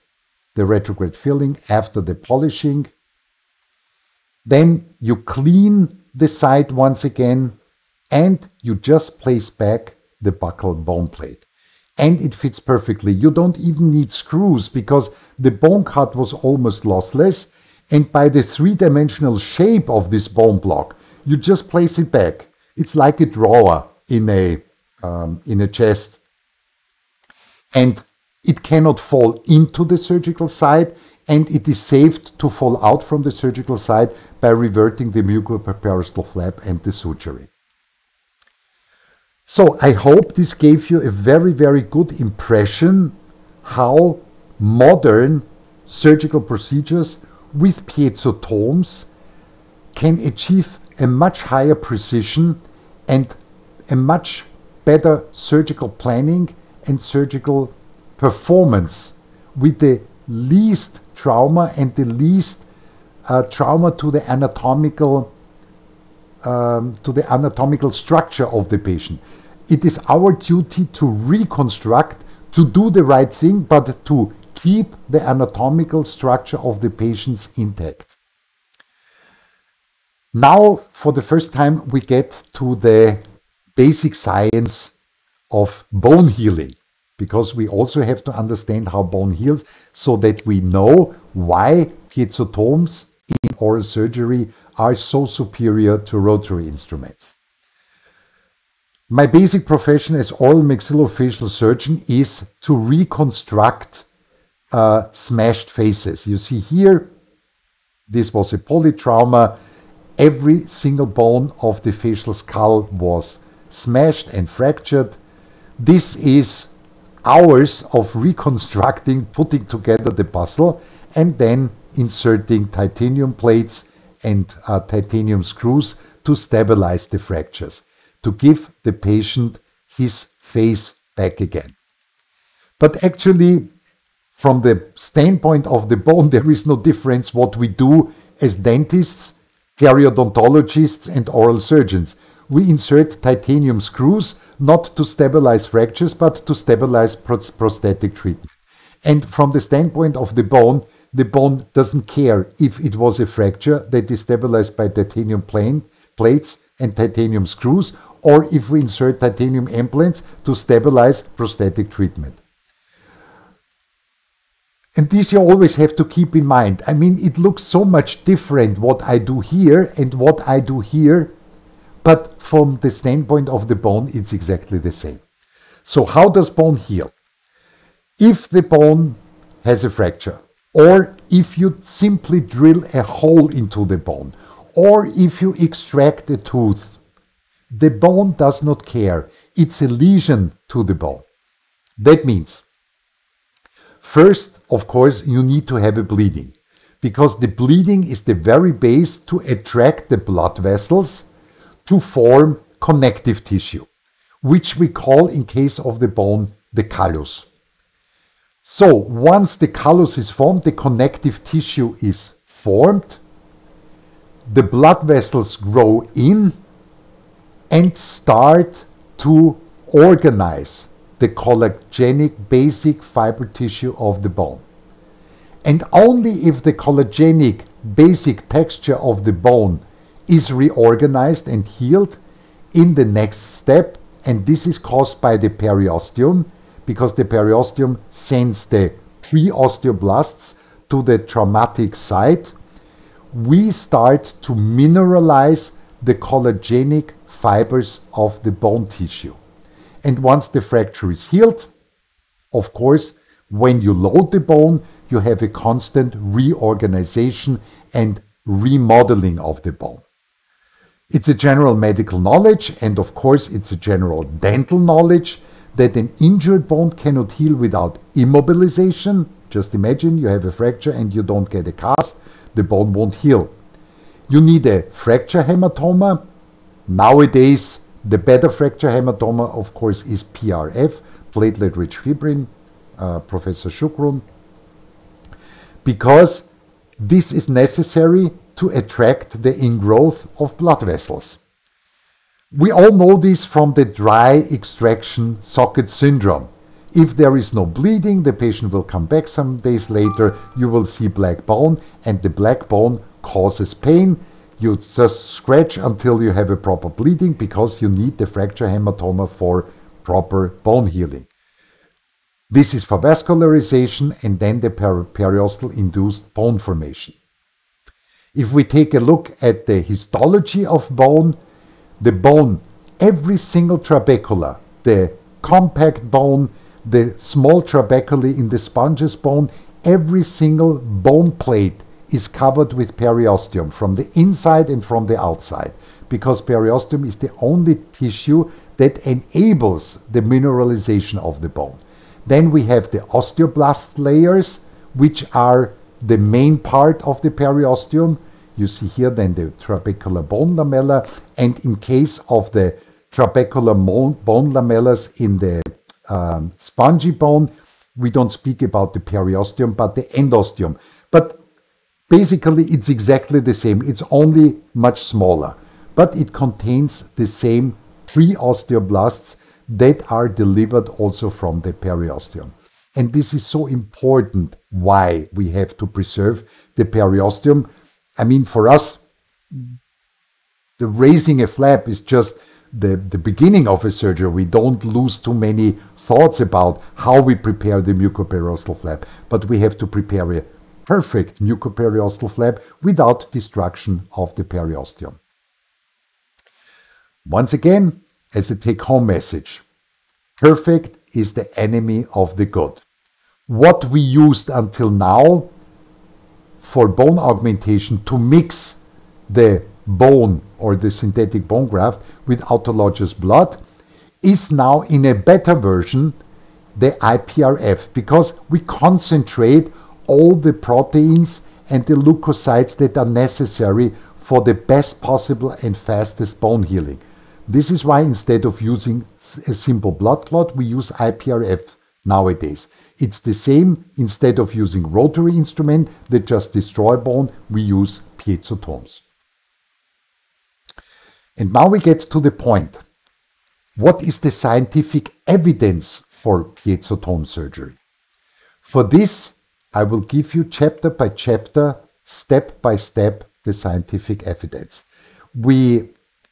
Speaker 1: the retrograde filling after the polishing. Then you clean the site once again and you just place back the buccal bone plate. And it fits perfectly. You don't even need screws because the bone cut was almost lossless and by the three-dimensional shape of this bone block, you just place it back. It's like a drawer in a, um, in a chest. And it cannot fall into the surgical site, and it is saved to fall out from the surgical site by reverting the mucoperiosteal flap and the suturing. So I hope this gave you a very, very good impression how modern surgical procedures with piezotomes can achieve a much higher precision and a much better surgical planning and surgical performance with the least trauma and the least uh, trauma to the anatomical um, to the anatomical structure of the patient. It is our duty to reconstruct, to do the right thing, but to keep the anatomical structure of the patients intact. Now, for the first time, we get to the basic science of bone healing, because we also have to understand how bone heals so that we know why piezotomes in oral surgery are so superior to rotary instruments. My basic profession as oral maxillofacial surgeon is to reconstruct uh, smashed faces. You see here This was a polytrauma. Every single bone of the facial skull was smashed and fractured. This is hours of reconstructing, putting together the puzzle, and then inserting titanium plates and uh, titanium screws to stabilize the fractures, to give the patient his face back again. But actually, from the standpoint of the bone, there is no difference what we do as dentists, periodontologists, and oral surgeons. We insert titanium screws not to stabilize fractures, but to stabilize prosthetic treatment. And from the standpoint of the bone, the bone doesn't care if it was a fracture that is stabilized by titanium plane, plates and titanium screws, or if we insert titanium implants to stabilize prosthetic treatment. And this you always have to keep in mind. I mean, it looks so much different what I do here and what I do here, but from the standpoint of the bone, it's exactly the same. So how does bone heal? If the bone has a fracture, or if you simply drill a hole into the bone, or if you extract a tooth, the bone does not care. It's a lesion to the bone. That means, first, of course, you need to have a bleeding because the bleeding is the very base to attract the blood vessels to form connective tissue, which we call in case of the bone the callus. So once the callus is formed, the connective tissue is formed, the blood vessels grow in and start to organize the collagenous basic fiber tissue of the bone. And only if the collagenous basic texture of the bone is reorganized and healed in the next step, and this is caused by the periosteum, because the periosteum sends the pre-osteoblasts to the traumatic site, we start to mineralize the collagenic fibers of the bone tissue. And once the fracture is healed, of course, when you load the bone, you have a constant reorganization and remodeling of the bone. It's a general medical knowledge, and of course, it's a general dental knowledge that an injured bone cannot heal without immobilization. Just imagine you have a fracture and you don't get a cast, the bone won't heal. You need a fracture hematoma. Nowadays, the better fracture hematoma, of course, is PRF, platelet rich fibrin, uh, Professor Choukroun, because this is necessary to attract the ingrowth of blood vessels. We all know this from the dry extraction socket syndrome. If there is no bleeding, the patient will come back some days later, you will see black bone, and the black bone causes pain. You just scratch until you have a proper bleeding because you need the fracture hematoma for proper bone healing. This is for vascularization and then the peri periosteal induced bone formation. If we take a look at the histology of bone, the bone, every single trabecula, the compact bone, the small trabeculae in the sponges bone, every single bone plate is covered with periosteum from the inside and from the outside because periosteum is the only tissue that enables the mineralization of the bone. Then we have the osteoblast layers, which are the main part of the periosteum. You see here then the trabecular bone lamella, and in case of the trabecular bone lamellas in the um, spongy bone, we don't speak about the periosteum, but the endosteum. But basically, it's exactly the same. It's only much smaller, but it contains the same three osteoblasts that are delivered also from the periosteum. And this is so important why we have to preserve the periosteum. I mean, for us, the raising a flap is just the, the beginning of a surgery. We don't lose too many thoughts about how we prepare the mucoperiosteal flap, but we have to prepare a perfect mucoperiosteal flap without destruction of the periosteum. Once again, as a take home message. Perfect is the enemy of the good. What we used until now for bone augmentation to mix the bone or the synthetic bone graft with autologous blood is now in a better version the IPRF because we concentrate all the proteins and the leukocytes that are necessary for the best possible and fastest bone healing. This is why instead of using a simple blood clot, we use IPRF nowadays. It's the same, instead of using rotary instrument that just destroy bone, we use piezotomes. And now we get to the point. What is the scientific evidence for piezotome surgery? For this, I will give you chapter by chapter, step by step, the scientific evidence. We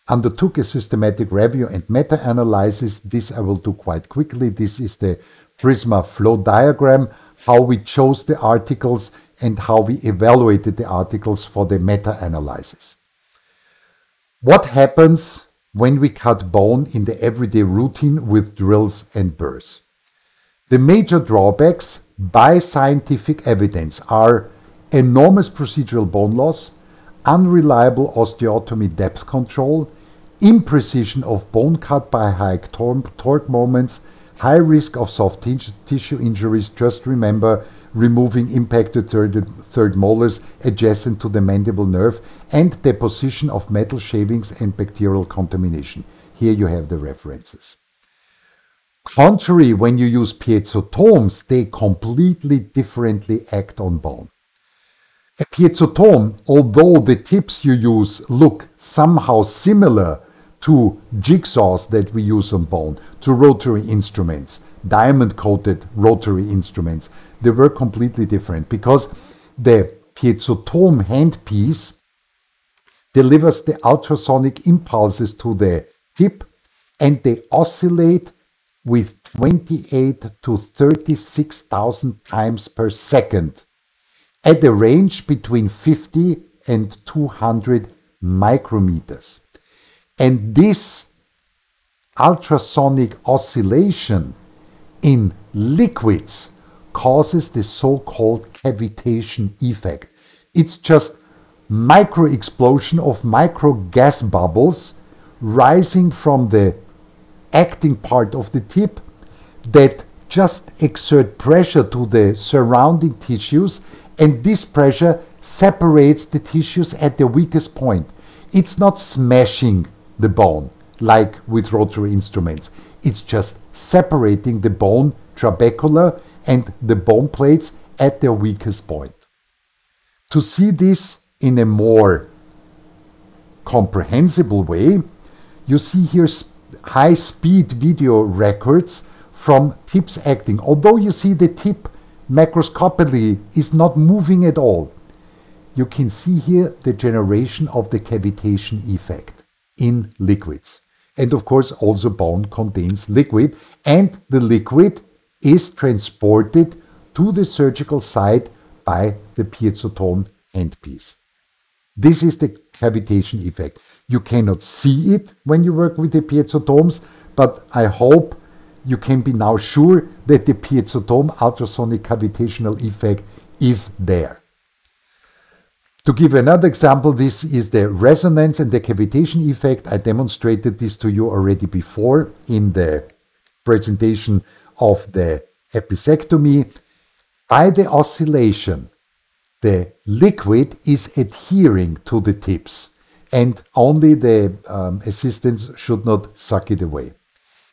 Speaker 1: undertook a systematic review and meta-analysis. This I will do quite quickly. This is the Prisma flow diagram, how we chose the articles and how we evaluated the articles for the meta-analysis. What happens when we cut bone in the everyday routine with drills and burrs? The major drawbacks by scientific evidence are enormous procedural bone loss, unreliable osteotomy depth control, imprecision of bone cut by high torque moments, high risk of soft tissue injuries. Just remember removing impacted third, third molars adjacent to the mandible nerve, and deposition of metal shavings and bacterial contamination. Here you have the references. Contrary, when you use piezotomes, they completely differently act on bone. A piezotome, although the tips you use look somehow similar to jigsaws that we use on bone, to rotary instruments, diamond coated rotary instruments, they were completely different because the piezotome handpiece delivers the ultrasonic impulses to the tip and they oscillate with 28 to 36,000 times per second at a range between 50 and 200 micrometers. And this ultrasonic oscillation in liquids causes the so-called cavitation effect. It's just micro explosion of micro gas bubbles rising from the acting part of the tip that just exert pressure to the surrounding tissues and this pressure separates the tissues at the weakest point. It's not smashing the bone like with rotary instruments. It's just separating the bone trabecular and the bone plates at their weakest point. To see this in a more comprehensible way, you see here high speed video records from tips acting. Although you see the tip macroscopically is not moving at all, you can see here the generation of the cavitation effect in liquids. And of course, also bone contains liquid, and the liquid is transported to the surgical site by the piezotome handpiece. This is the cavitation effect. You cannot see it when you work with the piezotomes, but I hope you can be now sure that the piezotome ultrasonic cavitational effect is there. To give another example, this is the resonance and the cavitation effect. I demonstrated this to you already before in the presentation of the apisectomy, by the oscillation, the liquid is adhering to the tips and only the um, assistants should not suck it away.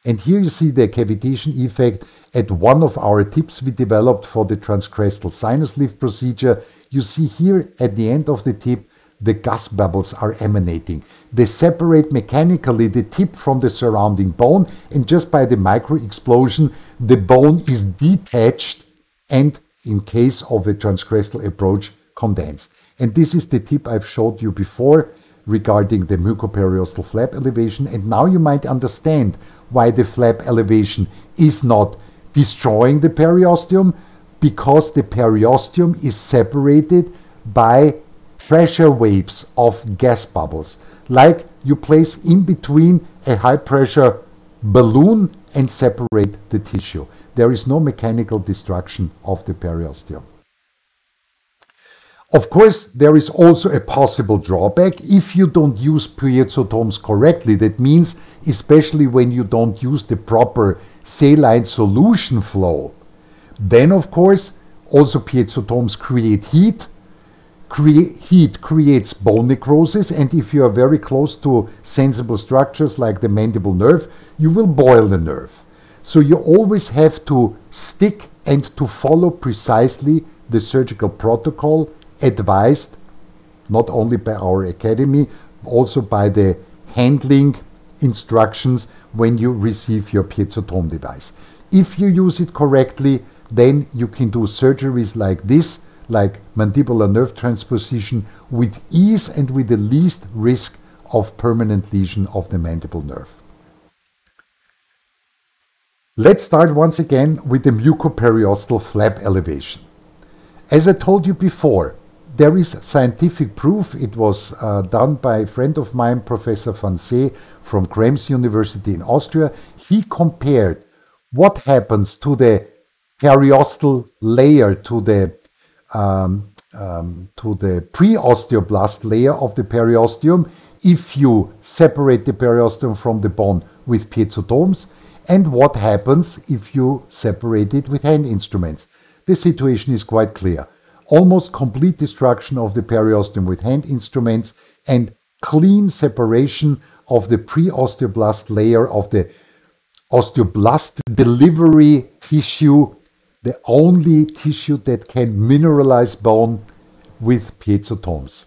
Speaker 1: And here you see the cavitation effect at one of our tips we developed for the transcrestal sinus lift procedure. You see here at the end of the tip the gas bubbles are emanating. They separate mechanically the tip from the surrounding bone, and just by the micro explosion, the bone is detached and, in case of a transcrestal approach, condensed. And this is the tip I've showed you before regarding the mucoperiosteal flap elevation. And now you might understand why the flap elevation is not destroying the periosteum, because the periosteum is separated by pressure waves of gas bubbles, like you place in between a high pressure balloon and separate the tissue. There is no mechanical destruction of the periosteum. Of course, there is also a possible drawback if you don't use piezotomes correctly. That means, especially when you don't use the proper saline solution flow, then of course, also piezotomes create heat. Heat creates bone necrosis, and if you are very close to sensible structures like the mandible nerve, you will boil the nerve. So you always have to stick and to follow precisely the surgical protocol advised not only by our academy, also by the handling instructions when you receive your piezotome device. If you use it correctly, then you can do surgeries like this, like mandibular nerve transposition, with ease and with the least risk of permanent lesion of the mandible nerve. Let's start once again with the mucoperiosteal flap elevation. As I told you before, there is scientific proof. It was uh, done by a friend of mine, Professor Van See from Krems University in Austria. He compared what happens to the periosteal layer, to the um, um, to the pre-osteoblast layer of the periosteum if you separate the periosteum from the bone with piezotomes, and what happens if you separate it with hand instruments. The situation is quite clear almost complete destruction of the periosteum with hand instruments, and clean separation of the pre-osteoblast layer of the osteoblast delivery tissue, the only tissue that can mineralize bone with piezotomes.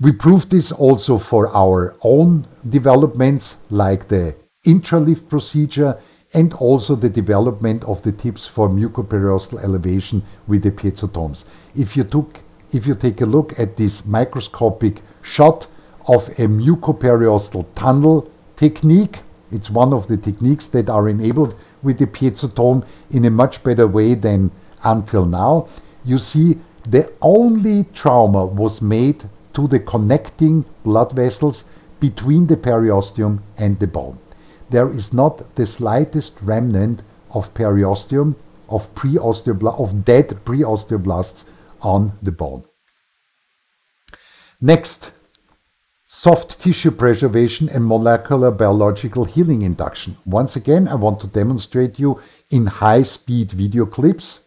Speaker 1: We proved this also for our own developments like the intralift procedure and also the development of the tips for mucoperiosteal elevation with the piezotomes. If you took if you take a look at this microscopic shot of a mucoperiosteal tunnel technique, it's one of the techniques that are enabled with the piezotome in a much better way than until now. You see the only trauma was made to the connecting blood vessels between the periosteum and the bone there is not the slightest remnant of periosteum, of pre-osteoblasts, of dead pre-osteoblasts on the bone. Next, soft tissue preservation and molecular biological healing induction. Once again, I want to demonstrate you in high-speed video clips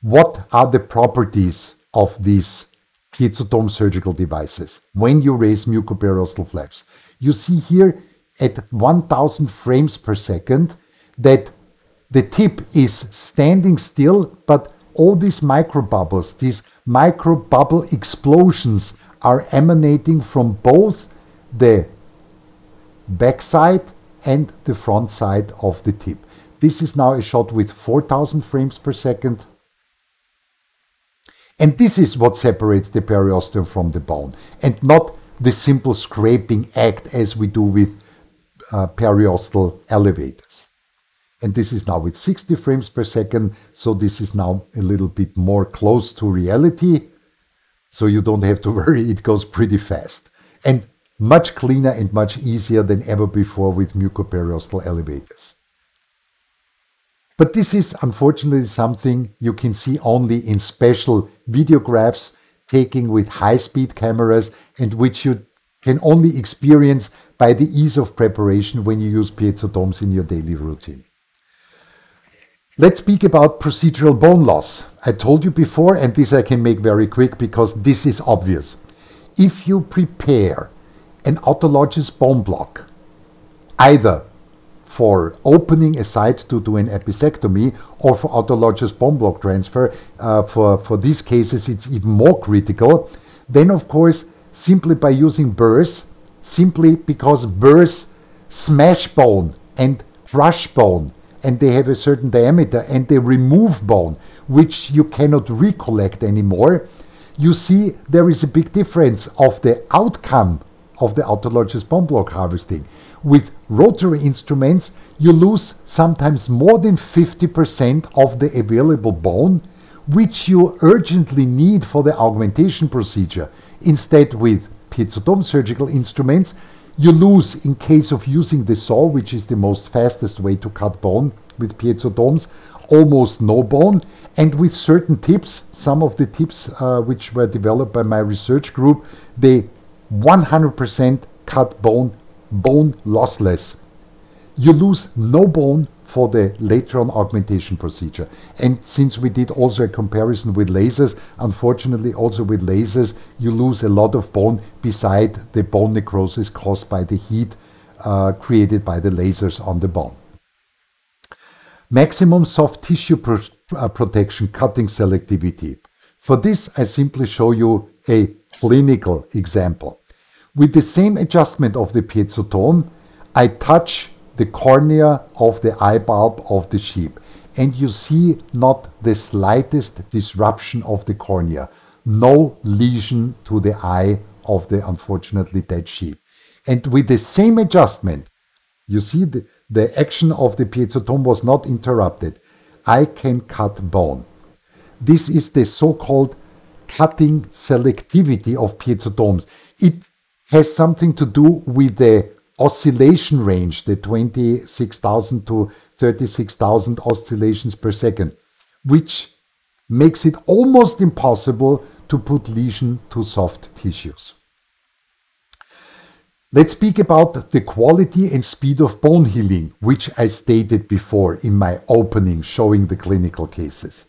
Speaker 1: what are the properties of these piezotome surgical devices when you raise mucoperiosteal flaps. You see here at 1000 frames per second that the tip is standing still, but all these microbubbles, these microbubble explosions are emanating from both the backside and the front side of the tip. This is now a shot with 4000 frames per second. And this is what separates the periosteum from the bone, and not the simple scraping act as we do with uh, periosteal elevators. And this is now with 60 frames per second, so this is now a little bit more close to reality. So you don't have to worry, it goes pretty fast. And much cleaner and much easier than ever before with mucoperiosteal elevators. But this is unfortunately something you can see only in special videographs taken with high-speed cameras and which you can only experience by the ease of preparation when you use piezotomes in your daily routine. Let's speak about procedural bone loss. I told you before, and this I can make very quick because this is obvious. If you prepare an autologous bone block, either for opening a site to do an apisectomy or for autologous bone block transfer, uh, for, for these cases it's even more critical, then of course, simply by using burrs, simply because burrs smash bone and crush bone and they have a certain diameter and they remove bone which you cannot recollect anymore. You see there is a big difference of the outcome of the autologous bone block harvesting. With rotary instruments you lose sometimes more than 50% of the available bone which you urgently need for the augmentation procedure. Instead with piezotome surgical instruments, you lose in case of using the saw, which is the most fastest way to cut bone with piezotomes, almost no bone. and with certain tips, some of the tips uh, which were developed by my research group, they 100% cut bone, bone lossless. You lose no bone for the later on augmentation procedure. And since we did also a comparison with lasers, unfortunately also with lasers, you lose a lot of bone beside the bone necrosis caused by the heat uh, created by the lasers on the bone. Maximum soft tissue uh, protection cutting selectivity. For this, I simply show you a clinical example. With the same adjustment of the piezotome, I touch the cornea of the eye bulb of the sheep and you see not the slightest disruption of the cornea, no lesion to the eye of the unfortunately dead sheep. And with the same adjustment, you see the, the action of the piezotome was not interrupted. I can cut bone. This is the so-called cutting selectivity of piezotomes. It has something to do with the oscillation range, the 26,000 to 36,000 oscillations per second, which makes it almost impossible to put lesion to soft tissues. Let's speak about the quality and speed of bone healing, which I stated before in my opening showing the clinical cases.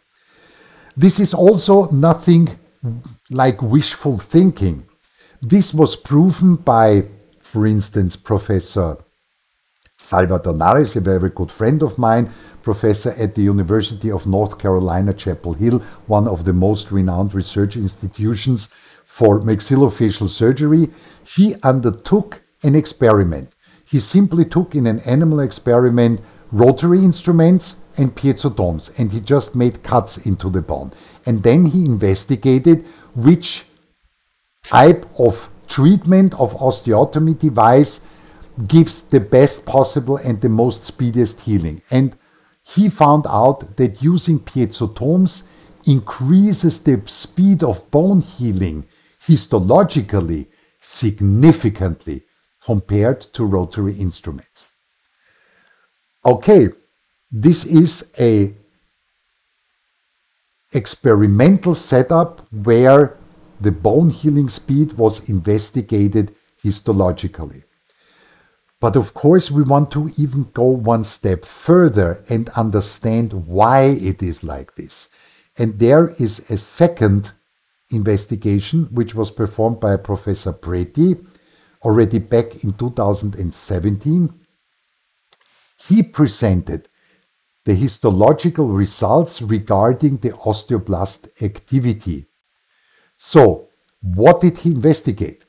Speaker 1: This is also nothing like wishful thinking. This was proven by for instance, Professor Salvador Nares, a very good friend of mine, professor at the University of North Carolina, Chapel Hill, one of the most renowned research institutions for maxillofacial surgery, he undertook an experiment. He simply took in an animal experiment rotary instruments and piezotomes and he just made cuts into the bone. And then he investigated which type of treatment of osteotomy device gives the best possible and the most speediest healing. And he found out that using piezotomes increases the speed of bone healing histologically significantly compared to rotary instruments. Okay, this is a experimental setup where the bone healing speed was investigated histologically. But of course, we want to even go one step further and understand why it is like this. And there is a second investigation which was performed by Professor Preti already back in 2017. He presented the histological results regarding the osteoblast activity so, what did he investigate?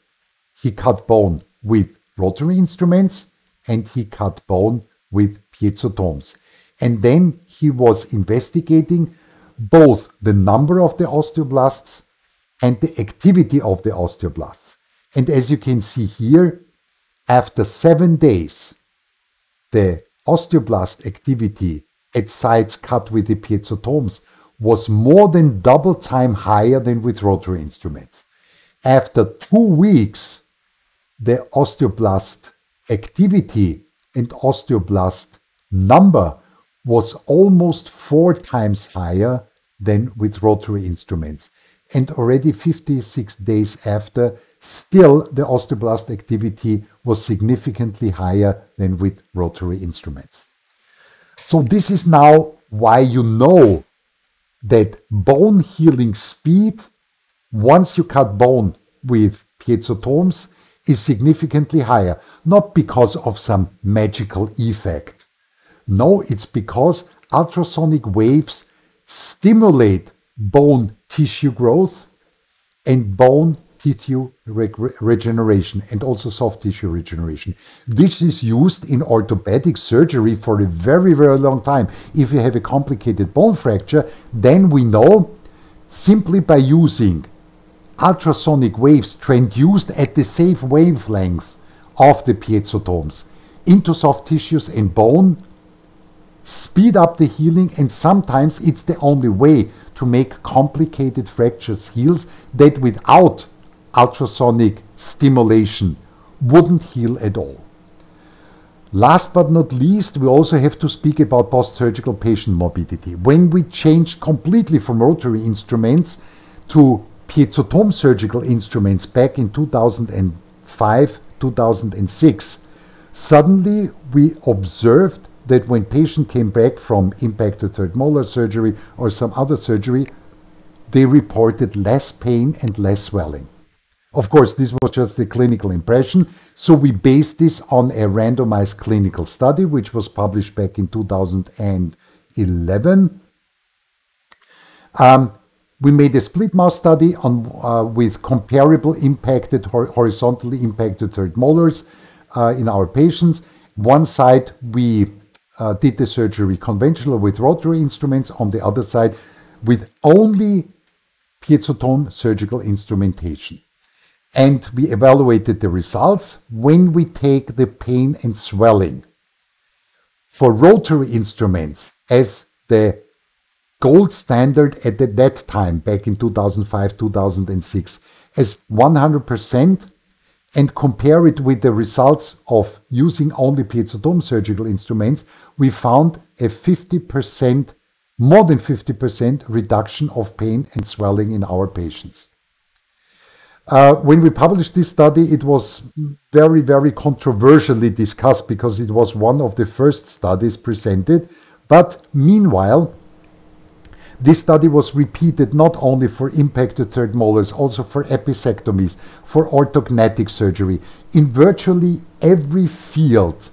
Speaker 1: He cut bone with rotary instruments and he cut bone with piezotomes. And then he was investigating both the number of the osteoblasts and the activity of the osteoblasts. And as you can see here, after seven days, the osteoblast activity at sites cut with the piezotomes was more than double time higher than with rotary instruments. After two weeks, the osteoblast activity and osteoblast number was almost four times higher than with rotary instruments. And already 56 days after, still the osteoblast activity was significantly higher than with rotary instruments. So this is now why you know that bone healing speed, once you cut bone with piezotomes, is significantly higher. Not because of some magical effect. No, it's because ultrasonic waves stimulate bone tissue growth and bone tissue regeneration and also soft tissue regeneration. This is used in orthopedic surgery for a very, very long time. If you have a complicated bone fracture, then we know simply by using ultrasonic waves transduced at the safe wavelengths of the piezotomes into soft tissues and bone, speed up the healing, and sometimes it's the only way to make complicated fractures heals that without ultrasonic stimulation wouldn't heal at all. Last but not least, we also have to speak about post-surgical patient morbidity. When we changed completely from rotary instruments to piezotome surgical instruments back in 2005, 2006, suddenly we observed that when patient came back from impacted third molar surgery or some other surgery, they reported less pain and less swelling. Of course, this was just a clinical impression, so we based this on a randomized clinical study which was published back in 2011. Um, we made a split mouth study on, uh, with comparable impacted, hor horizontally impacted third molars uh, in our patients. One side we uh, did the surgery conventional with rotary instruments, on the other side with only piezotome surgical instrumentation. And we evaluated the results when we take the pain and swelling. For rotary instruments, as the gold standard at that time, back in 2005 2006, as 100%, and compare it with the results of using only piezotome surgical instruments, we found a 50%, more than 50% reduction of pain and swelling in our patients. Uh, when we published this study, it was very, very controversially discussed because it was one of the first studies presented. But meanwhile, this study was repeated not only for impacted third molars, also for apisectomies, for orthognathic surgery, in virtually every field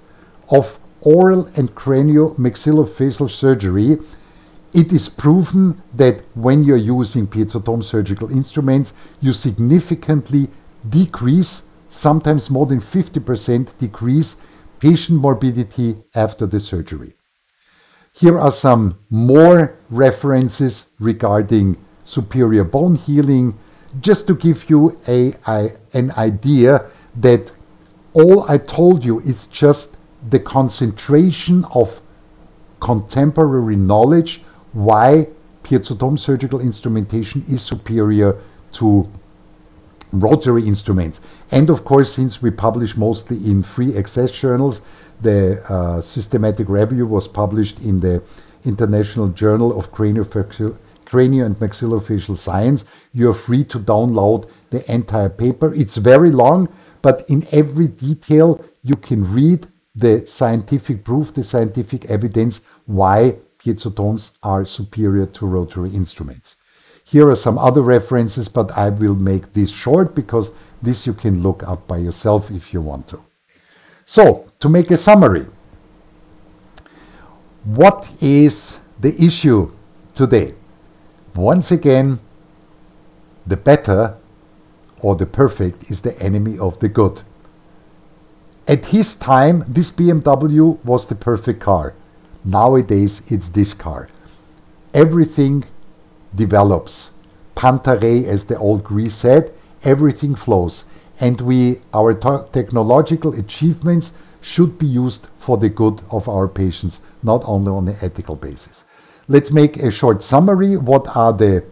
Speaker 1: of oral and craniomaxillofacial surgery, it is proven that when you're using piezotome surgical instruments, you significantly decrease, sometimes more than 50% decrease, patient morbidity after the surgery. Here are some more references regarding superior bone healing, just to give you a, a, an idea that all I told you is just the concentration of contemporary knowledge why piezotome surgical instrumentation is superior to rotary instruments. And of course, since we publish mostly in free access journals, the uh, systematic review was published in the International Journal of Craniofacial, Cranio, and Maxillofacial Science. You're free to download the entire paper. It's very long, but in every detail, you can read the scientific proof, the scientific evidence why piezotomes are superior to rotary instruments. Here are some other references, but I will make this short because this you can look up by yourself if you want to. So, to make a summary, what is the issue today? Once again, the better or the perfect is the enemy of the good. At his time, this BMW was the perfect car. Nowadays, it's this car. Everything develops. Panta rhei, as the old Greece said, everything flows. And we, our technological achievements should be used for the good of our patients, not only on an ethical basis. Let's make a short summary. What are the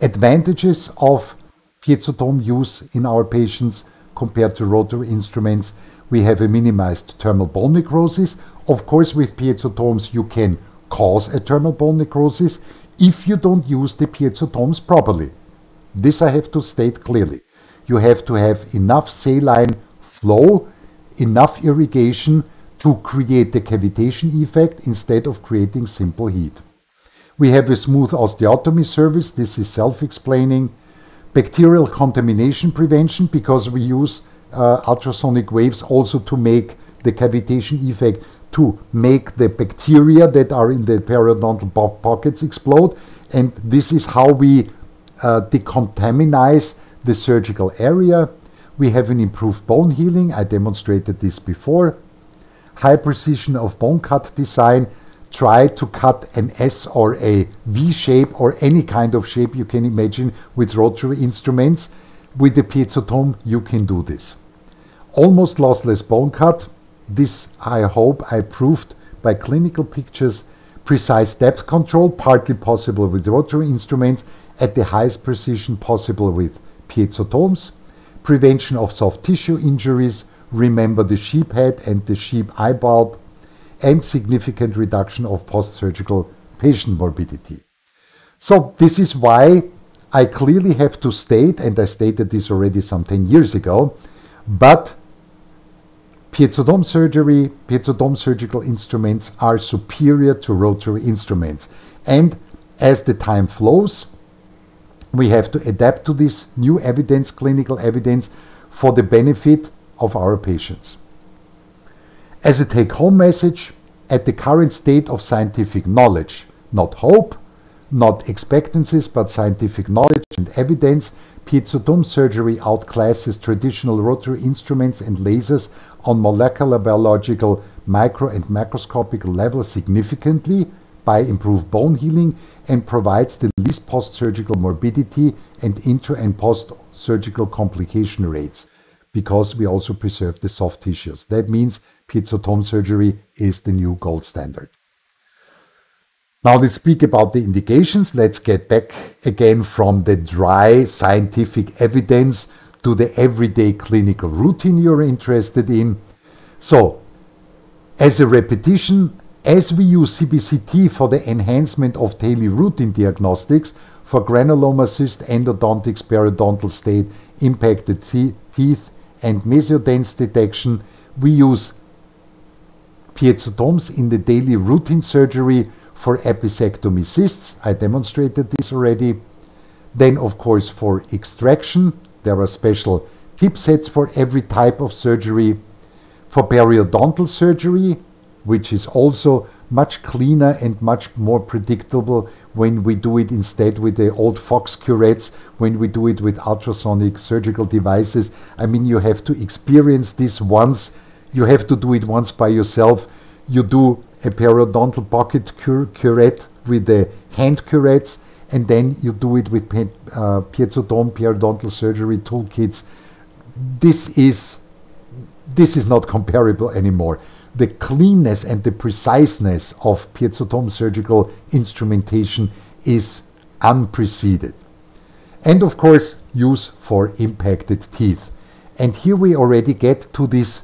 Speaker 1: advantages of piezotome use in our patients compared to rotary instruments? We have a minimized thermal bone necrosis. Of course, with piezotomes, you can cause a terminal bone necrosis if you don't use the piezotomes properly. This I have to state clearly. You have to have enough saline flow, enough irrigation to create the cavitation effect instead of creating simple heat. We have a smooth osteotomy service. This is self-explaining. Bacterial contamination prevention because we use uh, ultrasonic waves also to make the cavitation effect to make the bacteria that are in the periodontal po pockets explode. And this is how we uh, decontaminize the surgical area. We have an improved bone healing. I demonstrated this before. High precision of bone cut design. Try to cut an S or a V shape or any kind of shape you can imagine with rotary instruments. With the piezotome, you can do this. Almost lossless bone cut this, I hope, I proved by clinical pictures, precise depth control, partly possible with rotary instruments, at the highest precision possible with piezotomes, prevention of soft tissue injuries, remember the sheep head and the sheep eye bulb, and significant reduction of post-surgical patient morbidity. So this is why I clearly have to state, and I stated this already some 10 years ago, but piezotome surgery, piezotome surgical instruments are superior to rotary instruments. And as the time flows, we have to adapt to this new evidence, clinical evidence, for the benefit of our patients. As a take home message, at the current state of scientific knowledge, not hope, not expectancies, but scientific knowledge and evidence, piezotome surgery outclasses traditional rotary instruments and lasers on molecular biological micro and macroscopic level significantly by improved bone healing and provides the least post-surgical morbidity and intra and post-surgical complication rates because we also preserve the soft tissues. That means piezotome surgery is the new gold standard. Now let's speak about the indications. Let's get back again from the dry scientific evidence to the everyday clinical routine you're interested in. So, as a repetition, as we use CBCT for the enhancement of daily routine diagnostics for granuloma cyst, endodontics, periodontal state, impacted teeth, and mesiodens detection, we use piezotomes in the daily routine surgery for apisectomy cysts. I demonstrated this already. Then, of course, for extraction, there are special tip sets for every type of surgery. For periodontal surgery, which is also much cleaner and much more predictable when we do it instead with the old Fox curettes, when we do it with ultrasonic surgical devices. I mean, you have to experience this once. You have to do it once by yourself. You do a periodontal pocket cur curette with the hand curettes, and then you do it with uh, piezotome periodontal surgery toolkits. This is this is not comparable anymore. The cleanness and the preciseness of piezotome surgical instrumentation is unprecedented. And of course, use for impacted teeth. And here we already get to this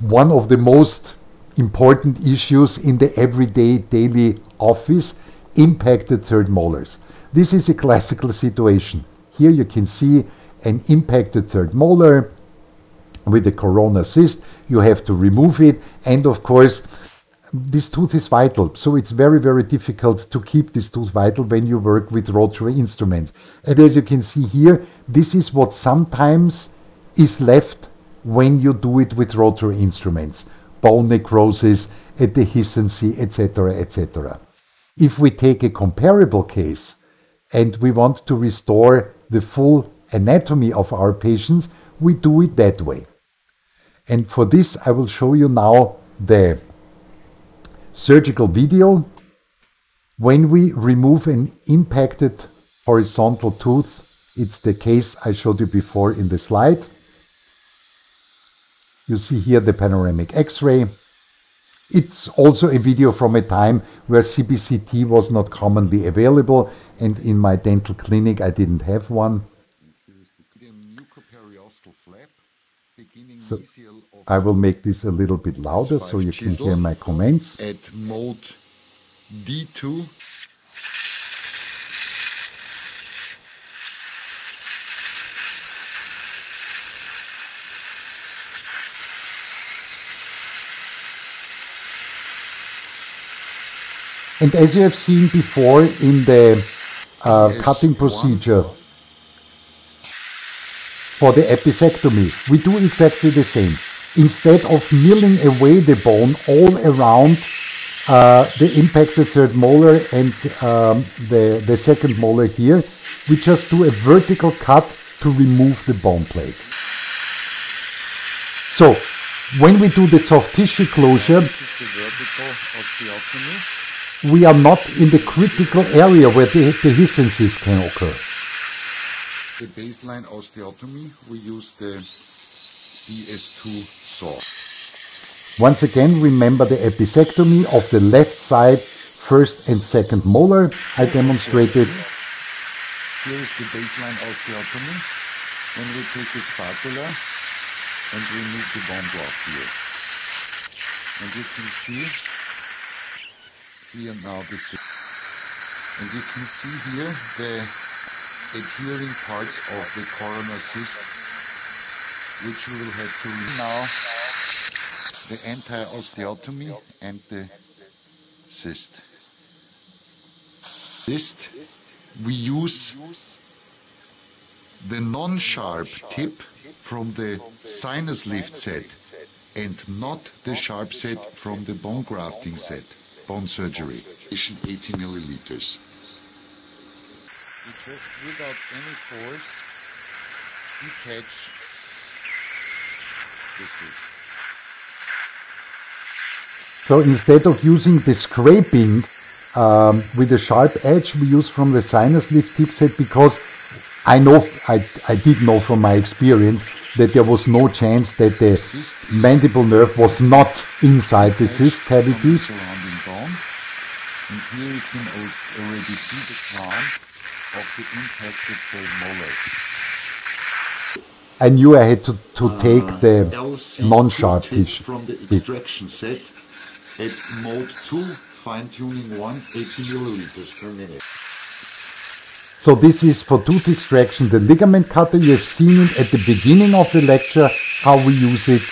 Speaker 1: one of the most important issues in the everyday daily office impacted third molars. This is a classical situation. Here you can see an impacted third molar with a corona cyst. You have to remove it. And of course, this tooth is vital. So it's very, very difficult to keep this tooth vital when you work with rotary instruments. And as you can see here, this is what sometimes is left when you do it with rotary instruments bone necrosis, a dehiscency, etc., etc. If we take a comparable case and we want to restore the full anatomy of our patients, we do it that way. And for this, I will show you now the surgical video. When we remove an impacted horizontal tooth, it's the case I showed you before in the slide. You see here the panoramic X-ray. It's also a video from a time where CBCT was not commonly available and in my dental clinic I didn't have one. So I will make this a little bit louder so you can hear my comments.
Speaker 2: At mode D2
Speaker 1: And as you have seen before in the uh, yes, cutting procedure for the apisectomy, we do exactly the same. Instead of milling away the bone all around uh, the impacted third molar and um, the, the second molar here, we just do a vertical cut to remove the bone plate. So, when we do the soft tissue closure, we are not in the critical area where the dehiscencies can occur.
Speaker 2: The baseline osteotomy, we use the DS2 saw.
Speaker 1: Once again, remember the apisectomy of the left side, first and second molar. I demonstrated.
Speaker 2: Here is the baseline osteotomy. When we take the spatula and remove the bone block here. And you can see here now cyst. And you can see here the adhering parts of the coronal cyst which we will have to remove now the entire osteotomy and the cyst. Cyst we use the non-sharp tip from the sinus lift set and not the sharp set from the bone grafting set, bone surgery. 80 milliliters. We just without any force detach the cyst.
Speaker 1: So instead of using the scraping um, with a sharp edge, we use from the sinus lift tip set because I know, I, I did know from my experience that there was no chance that the mandible nerve was not inside the cyst cavity.
Speaker 2: Surrounding bone. And here you can already see the crown of the impacted third molar.
Speaker 1: I knew I had to, to uh, take the
Speaker 2: LC
Speaker 1: non-sharp
Speaker 2: tip
Speaker 1: tip.
Speaker 2: from the
Speaker 1: tip.
Speaker 2: extraction set at mode 2, fine tuning 1, 80 milliliters per minute.
Speaker 1: So this is for tooth extraction, the ligament cutter. You have seen it at the beginning of the lecture, how we use it.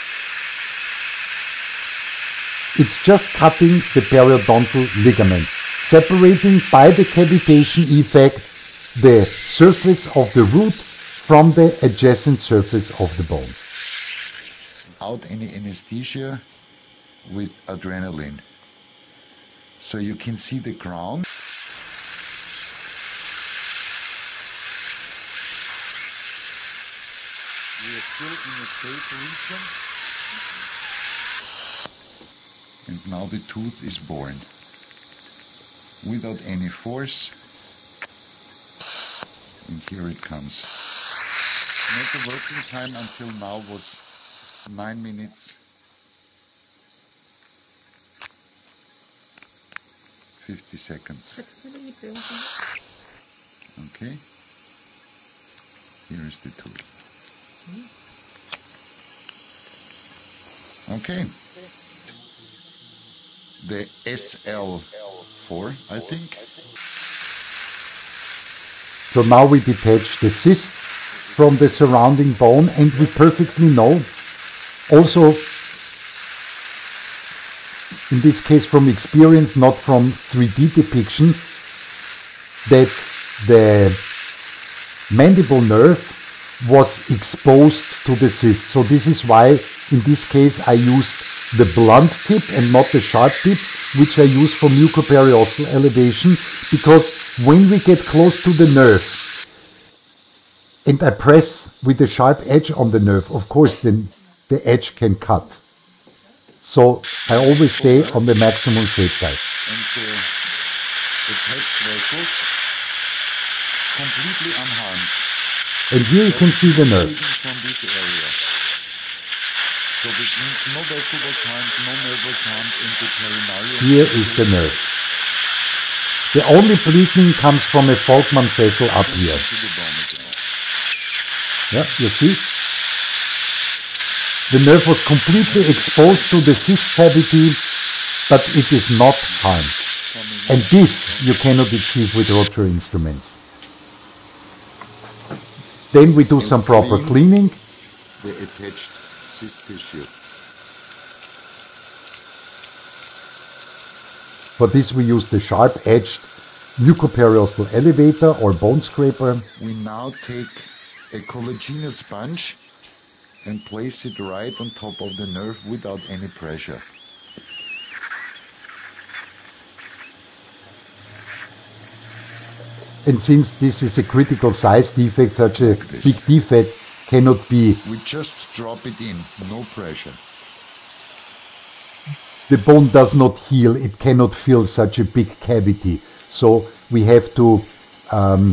Speaker 1: It's just cutting the periodontal ligament, separating by the cavitation effect the surface of the root from the adjacent surface of the bone.
Speaker 2: Without any anesthesia with adrenaline. So you can see the ground. We are still in a safe region. And now the tooth is born. Without any force. And here it comes. The working time until now was 9 minutes 50 seconds. Okay. Here is the tool. Hmm. Okay. The SL4, I think.
Speaker 1: So now we detach the cyst from the surrounding bone and we perfectly know also in this case from experience not from 3D depiction that the mandible nerve was exposed to the cyst. So this is why in this case I used the blunt tip and not the sharp tip which I use for mucoperiosteal elevation because when we get close to the nerve and I press with the sharp edge on the nerve, of course then the edge can cut. So I always stay on the maximum shape size.
Speaker 2: And the attached vessels completely unharmed.
Speaker 1: And here you can see the nerve. Here is the nerve. The only bleeding comes from a Volkmann vessel up here. Yeah, you see? The nerve was completely exposed to the cyst cavity, but it is not harmed. And this you cannot achieve with rotary instruments. Then we do some proper cleaning.
Speaker 2: Tissue.
Speaker 1: For this we use the sharp-edged mucoperiosteal elevator or bone scraper.
Speaker 2: We now take a collagenous sponge and place it right on top of the nerve without any pressure.
Speaker 1: And since this is a critical size defect, such a big defect cannot be,
Speaker 2: We just drop it in, no pressure.
Speaker 1: the bone does not heal, it cannot fill such a big cavity. So we have to um,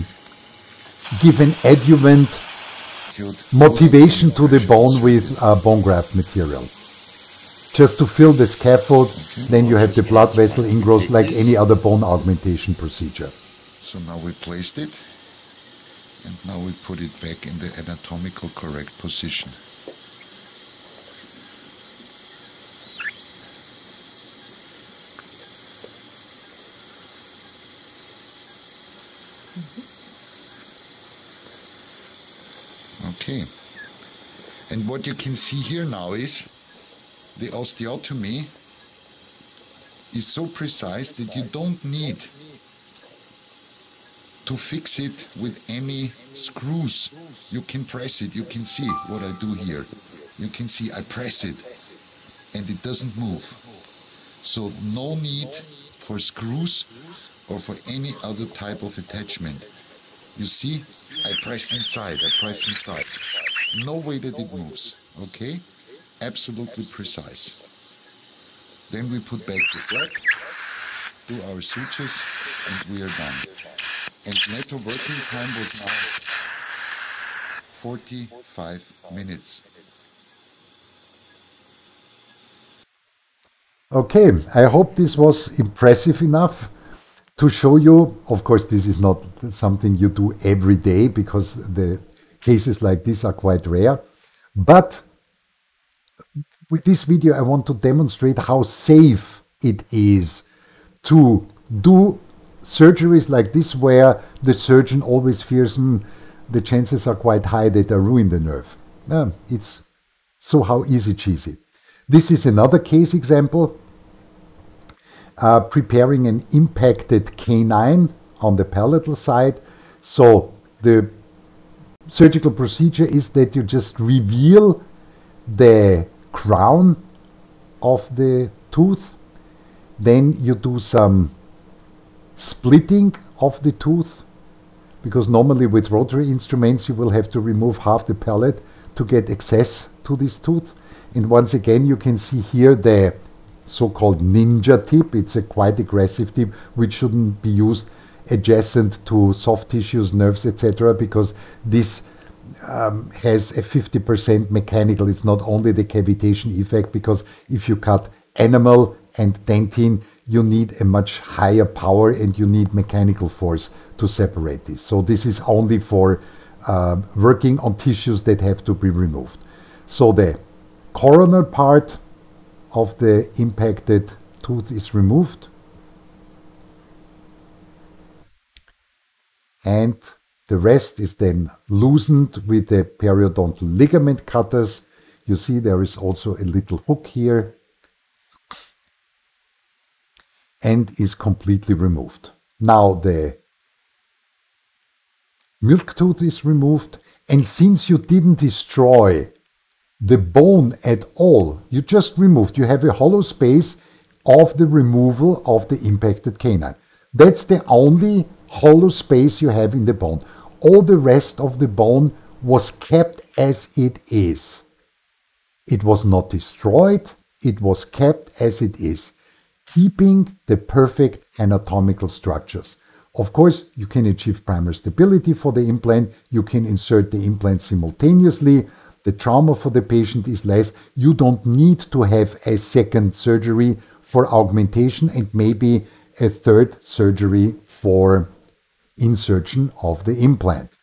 Speaker 1: give an adjuvant motivation to the bone with uh, bone graft material. Just to fill the scaffold, then you have the blood vessel ingrowth like any other bone augmentation procedure.
Speaker 2: So now we placed it and now we put it back in the anatomical correct position. Mm-hmm. Okay. And what you can see here now is the osteotomy is so precise that you don't need to fix it with any screws. You can press it. You can see what I do here. You can see I press it and it doesn't move. So no need for screws or for any other type of attachment. You see, I press inside, I press inside. No way that it moves, okay? Absolutely precise. Then we put back the flap, do our sutures, and we are done. And netto working time was now 45 minutes.
Speaker 1: Okay, I hope this was impressive enough to show you, of course, this is not something you do every day because the cases like this are quite rare. But with this video, I want to demonstrate how safe it is to do surgeries like this where the surgeon always fears mm, the chances are quite high that I ruin the nerve. Yeah, it's so how easy cheesy. This is another case example uh, preparing an impacted canine on the palatal side. So the surgical procedure is that you just reveal the crown of the tooth. Then you do some splitting of the tooth because normally with rotary instruments you will have to remove half the palate to get access to this tooth. And once again you can see here the so-called ninja tip. It's a quite aggressive tip which shouldn't be used adjacent to soft tissues, nerves, etc. because this um, has a 50% mechanical. It's not only the cavitation effect because if you cut enamel and dentin, you need a much higher power and you need mechanical force to separate this. So this is only for uh, working on tissues that have to be removed. So the coronal part of the impacted tooth is removed. And the rest is then loosened with the periodontal ligament cutters. You see there is also a little hook here and is completely removed. Now the milk tooth is removed and since you didn't destroy the bone at all. You just removed, you have a hollow space of the removal of the impacted canine. That's the only hollow space you have in the bone. All the rest of the bone was kept as it is. It was not destroyed, it was kept as it is, keeping the perfect anatomical structures. Of course, you can achieve primary stability for the implant, you can insert the implant simultaneously, the trauma for the patient is less. You don't need to have a second surgery for augmentation and maybe a third surgery for insertion of the implant.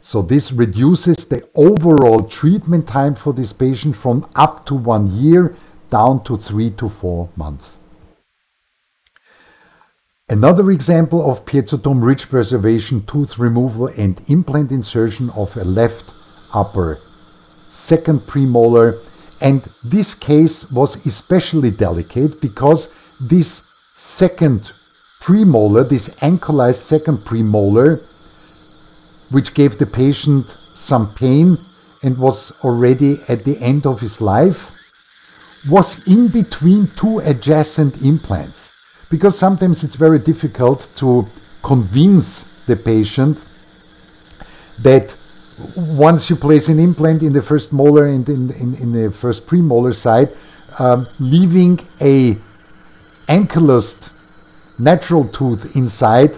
Speaker 1: So this reduces the overall treatment time for this patient from up to one year down to three to four months. Another example of piezotome ridge preservation, tooth removal and implant insertion of a left upper second premolar. And this case was especially delicate because this second premolar, this ankylosed second premolar, which gave the patient some pain and was already at the end of his life, was in between two adjacent implants. Because sometimes it's very difficult to convince the patient that once you place an implant in the first molar and in, in, in the first premolar side, um, leaving a ankylosed natural tooth inside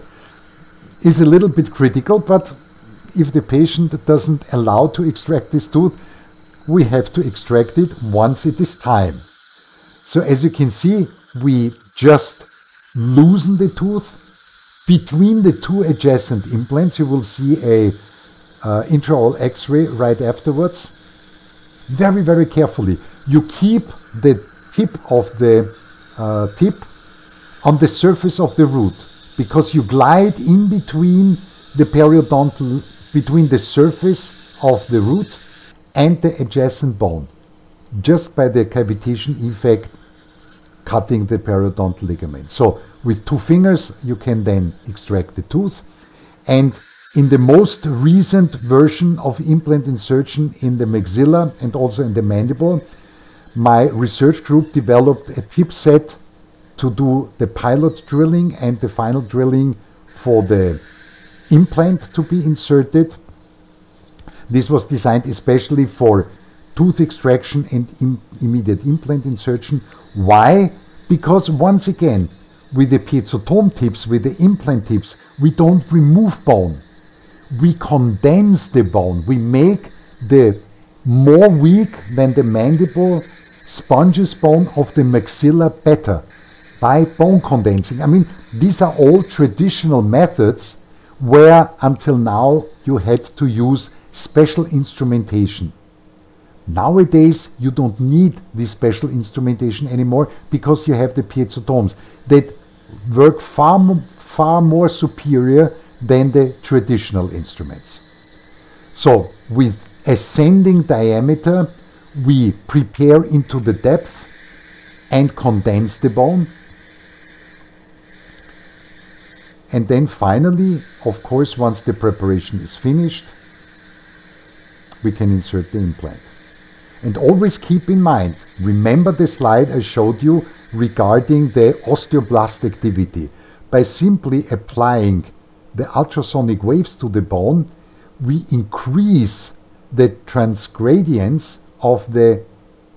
Speaker 1: is a little bit critical, but if the patient doesn't allow to extract this tooth, we have to extract it once it is time. So as you can see, we just loosen the tooth. Between the two adjacent implants, you will see a uh, intraoral x-ray right afterwards. Very, very carefully. You keep the tip of the uh, tip on the surface of the root because you glide in between the periodontal, between the surface of the root and the adjacent bone just by the cavitation effect cutting the periodontal ligament. So with two fingers you can then extract the tooth and in the most recent version of implant insertion in the maxilla and also in the mandible, my research group developed a tip set to do the pilot drilling and the final drilling for the implant to be inserted. This was designed especially for tooth extraction and Im immediate implant insertion. Why? Because once again, with the piezotome tips, with the implant tips, we don't remove bone. We condense the bone. We make the more weak than the mandible sponges bone of the maxilla better by bone condensing. I mean, these are all traditional methods where until now you had to use special instrumentation. Nowadays, you don't need this special instrumentation anymore because you have the piezotomes that work far, far more superior than the traditional instruments. So, with ascending diameter, we prepare into the depth and condense the bone. And then finally, of course, once the preparation is finished, we can insert the implant. And always keep in mind, remember the slide I showed you regarding the osteoblast activity. By simply applying the ultrasonic waves to the bone, we increase the transgradients of the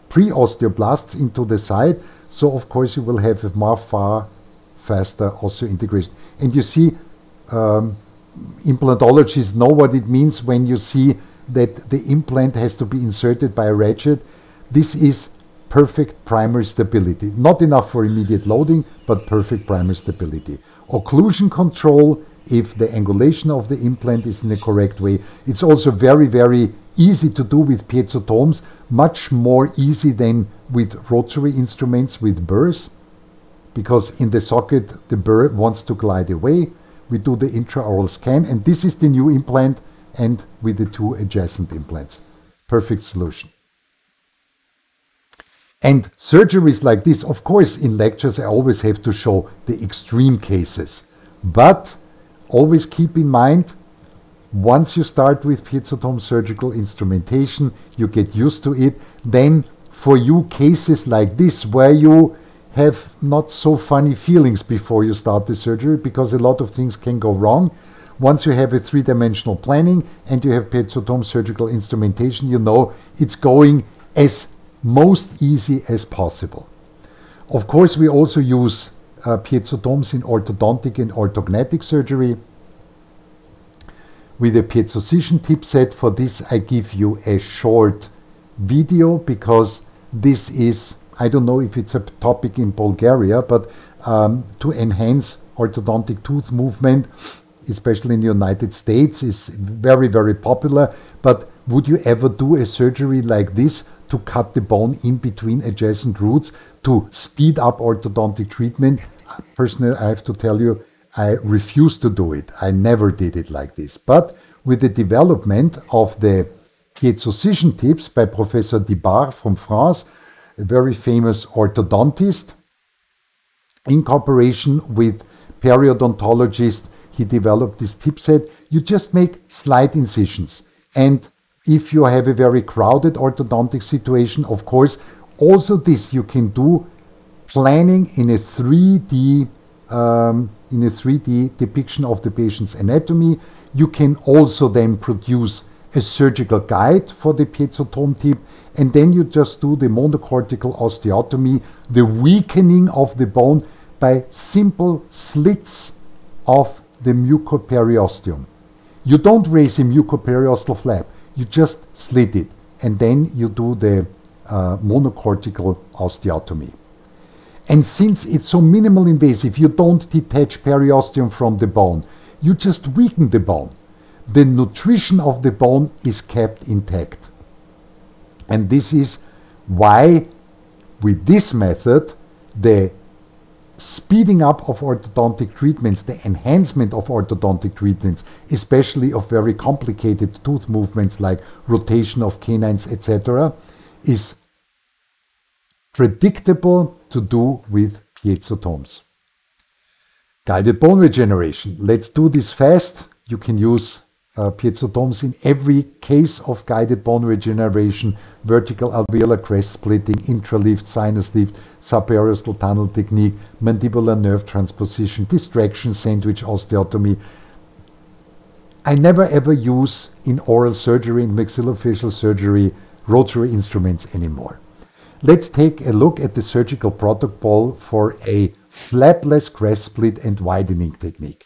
Speaker 1: pre-osteoblasts into the side. So of course you will have a more far faster osseointegration. And you see, um, implantologists know what it means when you see that the implant has to be inserted by a ratchet. This is perfect primary stability. Not enough for immediate loading, but perfect primary stability. Occlusion control, if the angulation of the implant is in the correct way. It's also very, very easy to do with piezotomes, much more easy than with rotary instruments with burrs, because in the socket the burr wants to glide away. We do the intraoral scan, and this is the new implant and with the two adjacent implants. Perfect solution. And surgeries like this, of course, in lectures I always have to show the extreme cases. But always keep in mind, once you start with piezotome surgical instrumentation, you get used to it. Then for you cases like this, where you have not so funny feelings before you start the surgery, because a lot of things can go wrong, once you have a three-dimensional planning and you have piezotome surgical instrumentation, you know it's going as most easy as possible. Of course, we also use uh, piezotomes in orthodontic and orthognathic surgery. With a piezocision tip set, for this I give you a short video because this is, I don't know if it's a topic in Bulgaria, but um, to enhance orthodontic tooth movement, especially in the United States, is very, very popular. But would you ever do a surgery like this to cut the bone in between adjacent roots to speed up orthodontic treatment? Personally, I have to tell you, I refuse to do it. I never did it like this. But with the development of the piezocision tips by Professor Dibart from France, a very famous orthodontist, in cooperation with periodontologist he developed this tip set. You just make slight incisions. And if you have a very crowded orthodontic situation, of course, also this you can do planning in a 3D um, in a 3D depiction of the patient's anatomy. You can also then produce a surgical guide for the piezotome tip, and then you just do the monocortical osteotomy, the weakening of the bone by simple slits of the mucoperiosteum. You don't raise a mucoperiosteal flap, you just slit it, and then you do the uh, monocortical osteotomy. And since it's so minimal invasive, you don't detach periosteum from the bone, you just weaken the bone. The nutrition of the bone is kept intact. And this is why, with this method, the speeding up of orthodontic treatments, the enhancement of orthodontic treatments, especially of very complicated tooth movements like rotation of canines, etc., is predictable to do with piezotomes. Guided bone regeneration. Let's do this fast. You can use uh, piezotomes in every case of guided bone regeneration, vertical alveolar crest splitting, intralift, sinus lift, subperiostal tunnel technique, mandibular nerve transposition, distraction, sandwich osteotomy. I never ever use in oral surgery and maxillofacial surgery rotary instruments anymore. Let's take a look at the surgical protocol for a flapless crest split and widening technique.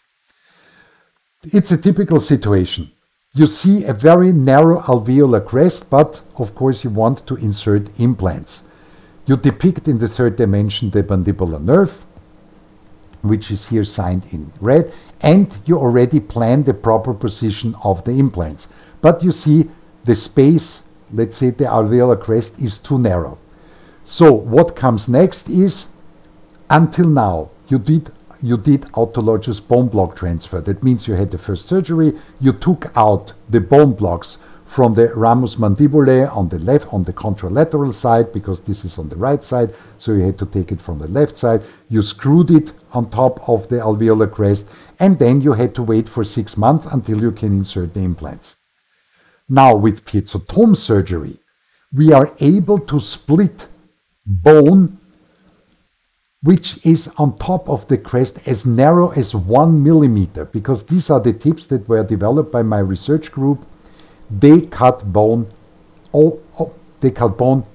Speaker 1: It's a typical situation. You see a very narrow alveolar crest, but of course you want to insert implants. You depict in the third dimension the mandibular nerve, which is here signed in red, and you already plan the proper position of the implants. But you see the space, let's say the alveolar crest is too narrow. So what comes next is, until now, you did you did autologous bone block transfer. That means you had the first surgery, you took out the bone blocks from the ramus mandibulae on the left, on the contralateral side, because this is on the right side, so you had to take it from the left side. You screwed it on top of the alveolar crest, and then you had to wait for six months until you can insert the implants. Now, with piezotome surgery, we are able to split bone which is on top of the crest as narrow as one millimeter, because these are the tips that were developed by my research group. They cut bone, oh, oh, they cut bone,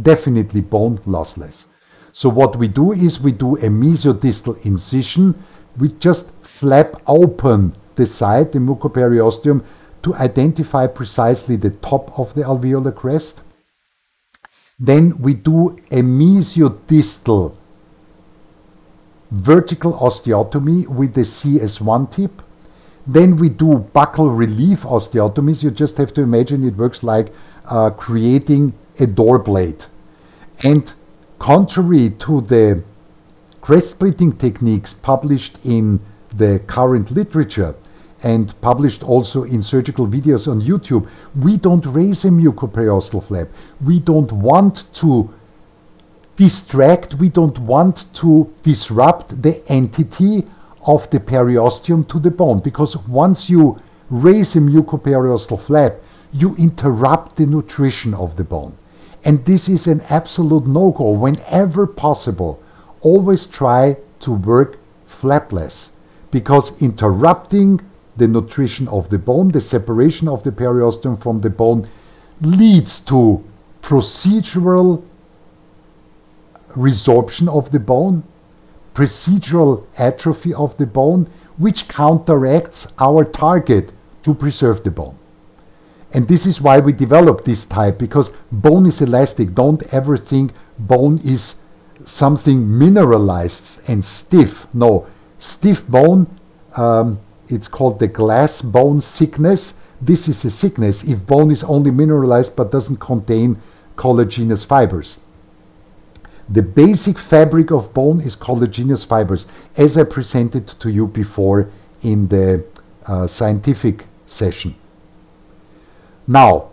Speaker 1: definitely bone lossless. So what we do is we do a mesiodistal incision. We just flap open the side, the mucoperiosteum, to identify precisely the top of the alveolar crest. Then we do a mesiodistal vertical osteotomy with the CS1 tip. Then we do buccal relief osteotomies. You just have to imagine it works like uh, creating a door blade. And contrary to the crest splitting techniques published in the current literature and published also in surgical videos on YouTube, we don't raise a mucoperiosteal flap. We don't want to distract, we don't want to disrupt the entity of the periosteum to the bone because once you raise a mucoperiosteal flap, you interrupt the nutrition of the bone. And this is an absolute no go. Whenever possible, always try to work flapless because interrupting the nutrition of the bone, the separation of the periosteum from the bone, leads to procedural resorption of the bone, procedural atrophy of the bone, which counteracts our target to preserve the bone. And this is why we developed this type, because bone is elastic. Don't ever think bone is something mineralized and stiff. No, stiff bone, um, it's called the glass bone sickness. This is a sickness if bone is only mineralized but doesn't contain collagenous fibers. The basic fabric of bone is collagenous fibers, as I presented to you before in the uh, scientific session. Now,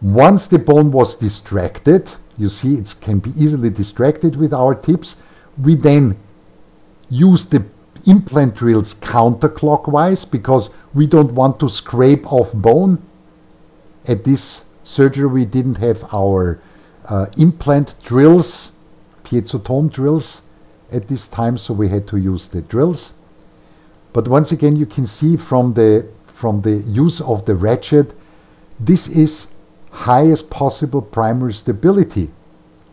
Speaker 1: once the bone was distracted, you see it can be easily distracted with our tips, we then use the implant drills counterclockwise because we don't want to scrape off bone. At this surgery we didn't have our uh, implant drills piezotome drills at this time, so we had to use the drills. But once again, you can see from the from the use of the ratchet, this is highest possible primary stability.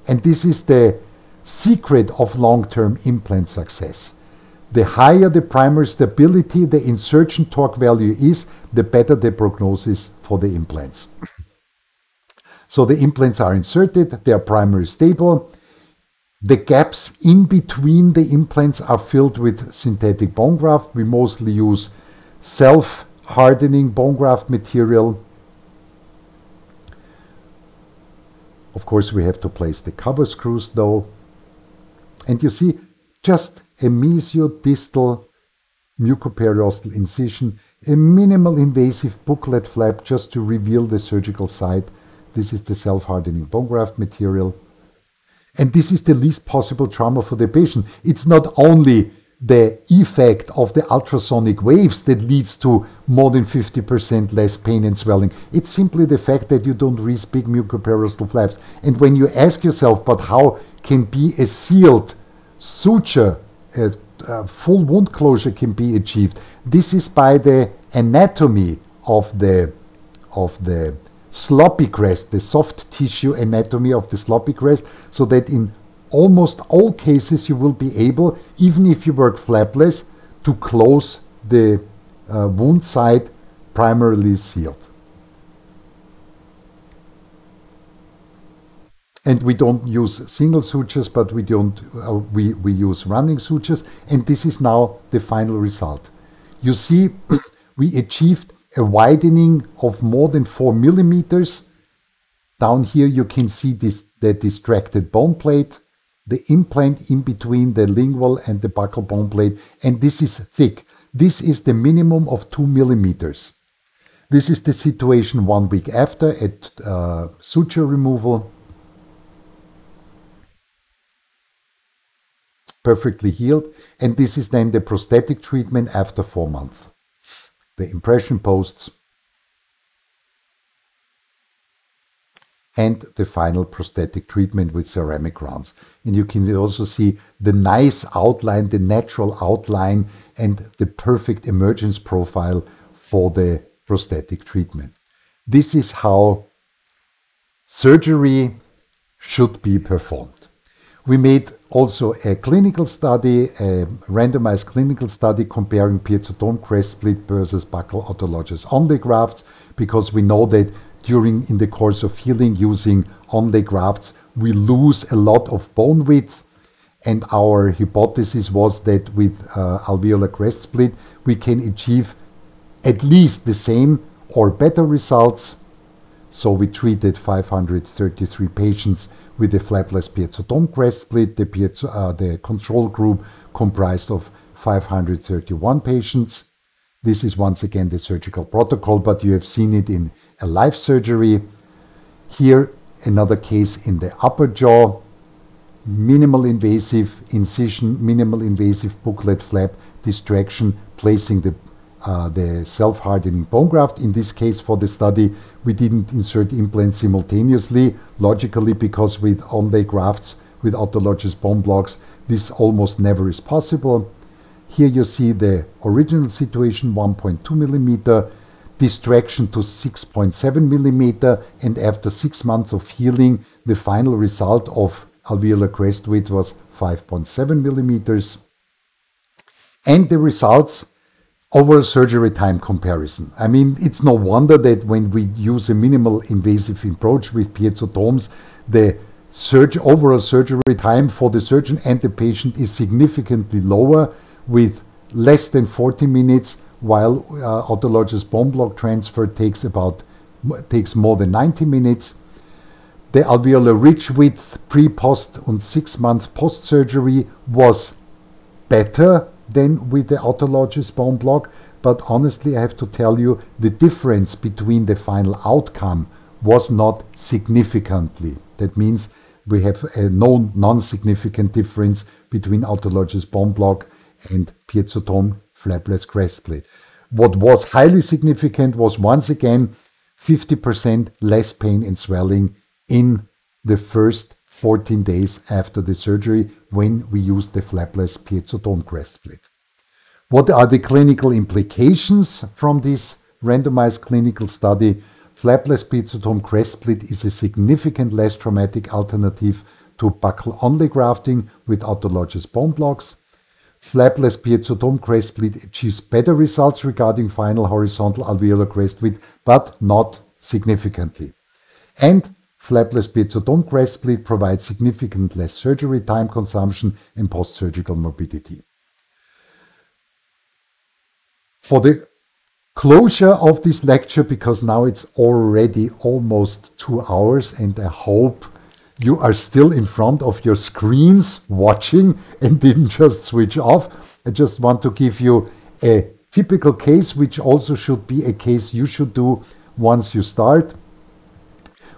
Speaker 1: And this is the secret of long-term implant success. The higher the primary stability the insertion torque value is, the better the prognosis for the implants. so the implants are inserted, they are primary stable, the gaps in between the implants are filled with synthetic bone graft. We mostly use self-hardening bone graft material. Of course, we have to place the cover screws though. And you see, just mesiodistal mucoperiosteal incision, a minimal invasive buccal flap just to reveal the surgical site. This is the self-hardening bone graft material. And this is the least possible trauma for the patient. It's not only the effect of the ultrasonic waves that leads to more than 50% less pain and swelling. It's simply the fact that you don't reach big mucoperiosteal flaps. And when you ask yourself, but how can be a sealed suture, a, a full wound closure can be achieved? This is by the anatomy of the of the sloppy crest, the soft tissue anatomy of the sloppy crest, so that in almost all cases you will be able, even if you work flapless, to close the uh, wound site primarily sealed. And we don't use single sutures, but we don't. Uh, we we use running sutures, and this is now the final result. You see, we achieved a widening of more than 4 millimeters. Down here you can see this, the distracted bone plate, the implant in between the lingual and the buccal bone plate, and this is thick. This is the minimum of 2 millimeters. This is the situation one week after at uh, suture removal. Perfectly healed. And this is then the prosthetic treatment after four months the impression posts, and the final prosthetic treatment with ceramic crowns. And you can also see the nice outline, the natural outline, and the perfect emergence profile for the prosthetic treatment. This is how surgery should be performed. We made also a clinical study, a randomized clinical study comparing piezotome crest split versus buccal autologous onlay grafts, because we know that during in the course of healing using onlay grafts, we lose a lot of bone width. And our hypothesis was that with uh, alveolar crest split, we can achieve at least the same or better results. So we treated 533 patients with a flapless piezotome crest split. The, piezo, uh, the control group comprised of 531 patients. This is once again the surgical protocol, but you have seen it in a live surgery. Here, another case in the upper jaw, minimal invasive incision, minimal invasive buccal flap distraction, placing the uh, the self-hardening bone graft. In this case, for the study, we didn't insert implants simultaneously, logically because with onlay grafts with autologous bone blocks, this almost never is possible. Here you see the original situation, 1.2 millimeter, distraction to 6.7 millimeter, and after six months of healing, the final result of alveolar crest width was 5.7 millimeters. And the results over surgery time comparison. I mean, it's no wonder that when we use a minimal invasive approach with piezotomes, the surge, overall surgery time for the surgeon and the patient is significantly lower with less than 40 minutes, while uh, autologous bone block transfer takes about takes more than 90 minutes. The alveolar ridge width pre-post and six months post-surgery was better than with the autologous bone block. But honestly, I have to tell you, the difference between the final outcome was not significantly. That means we have a no non-significant difference between autologous bone block and piezotome flapless crest plate. What was highly significant was once again 50% less pain and swelling in the first 14 days after the surgery when we use the flapless piezotome crest split. What are the clinical implications from this randomized clinical study? Flapless piezotome crest split is a significant less traumatic alternative to buccal onlay grafting with autologous bone blocks. Flapless piezotome crest split achieves better results regarding final horizontal alveolar crest width, but not significantly. And Flapless piezotome crest split provides significant less surgery time consumption and post-surgical morbidity. For the closure of this lecture, because now it's already almost two hours, and I hope you are still in front of your screens watching and didn't just switch off. I just want to give you a typical case, which also should be a case you should do once you start.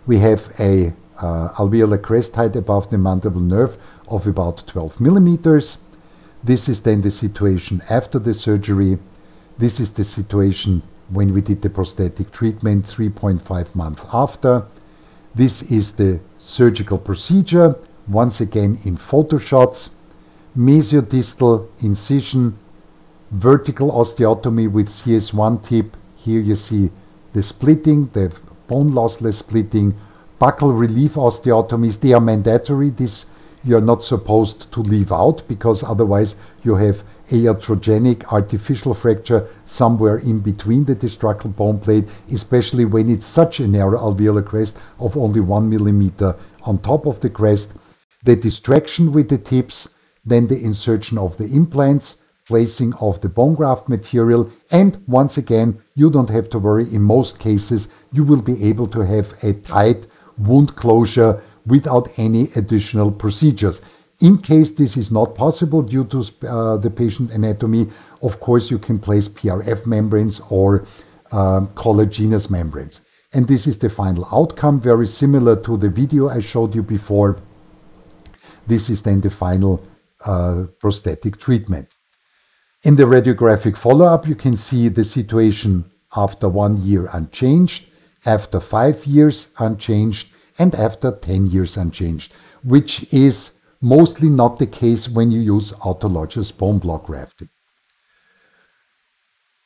Speaker 1: We have a uh, alveolar crest height above the mandible nerve of about 12 millimeters. This is then the situation after the surgery. This is the situation when we did the prosthetic treatment 3.5 months after. This is the surgical procedure, once again in photo shots. Mesiodistal incision, vertical osteotomy with CS1 tip. Here you see the splitting, the bone lossless splitting, buccal relief osteotomies. They are mandatory. This you're not supposed to leave out because otherwise you have iatrogenic artificial fracture somewhere in between the distractal bone plate, especially when it's such a narrow alveolar crest of only one millimeter on top of the crest. The distraction with the tips, then the insertion of the implants, placing of the bone graft material, and once again, you don't have to worry. In most cases, you will be able to have a tight wound closure without any additional procedures. In case this is not possible due to uh, the patient anatomy, of course, you can place PRF membranes or um, collagenous membranes. And this is the final outcome, very similar to the video I showed you before. This is then the final uh, prosthetic treatment. In the radiographic follow-up, you can see the situation after one year unchanged, after five years unchanged, and after 10 years unchanged, which is mostly not the case when you use autologous bone block grafting.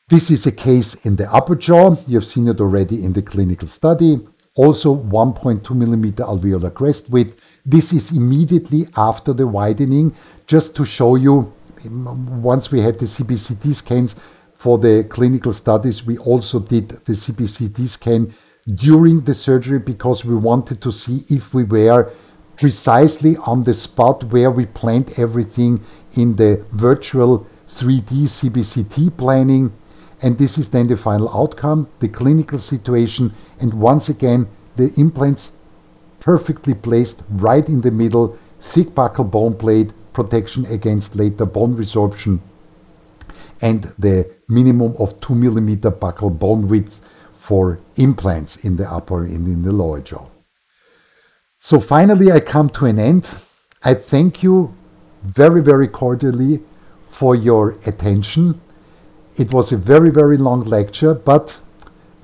Speaker 1: This is a case in the upper jaw. You've seen it already in the clinical study. Also 1.2 millimeter alveolar crest width. This is immediately after the widening, just to show you, once we had the CBCT scans for the clinical studies, we also did the CBCT scan during the surgery because we wanted to see if we were precisely on the spot where we planned everything in the virtual 3D CBCT planning. And this is then the final outcome, the clinical situation. And once again, the implants perfectly placed right in the middle, thick buccal bone plate, protection against later bone resorption, and the minimum of 2 millimeter buccal bone width for implants in the upper and in the lower jaw. So finally, I come to an end. I thank you very, very cordially for your attention. It was a very, very long lecture, but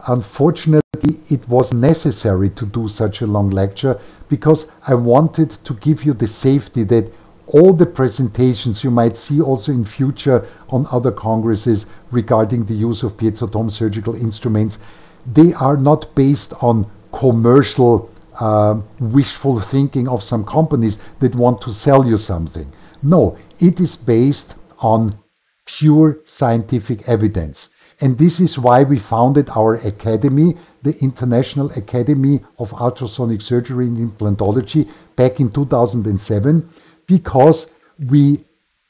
Speaker 1: unfortunately, it was necessary to do such a long lecture because I wanted to give you the safety that all the presentations you might see also in future on other congresses regarding the use of piezotome surgical instruments, they are not based on commercial uh, wishful thinking of some companies that want to sell you something. No, it is based on pure scientific evidence. And this is why we founded our academy, the International Academy of Ultrasonic Surgery and Implantology, back in 2007, because we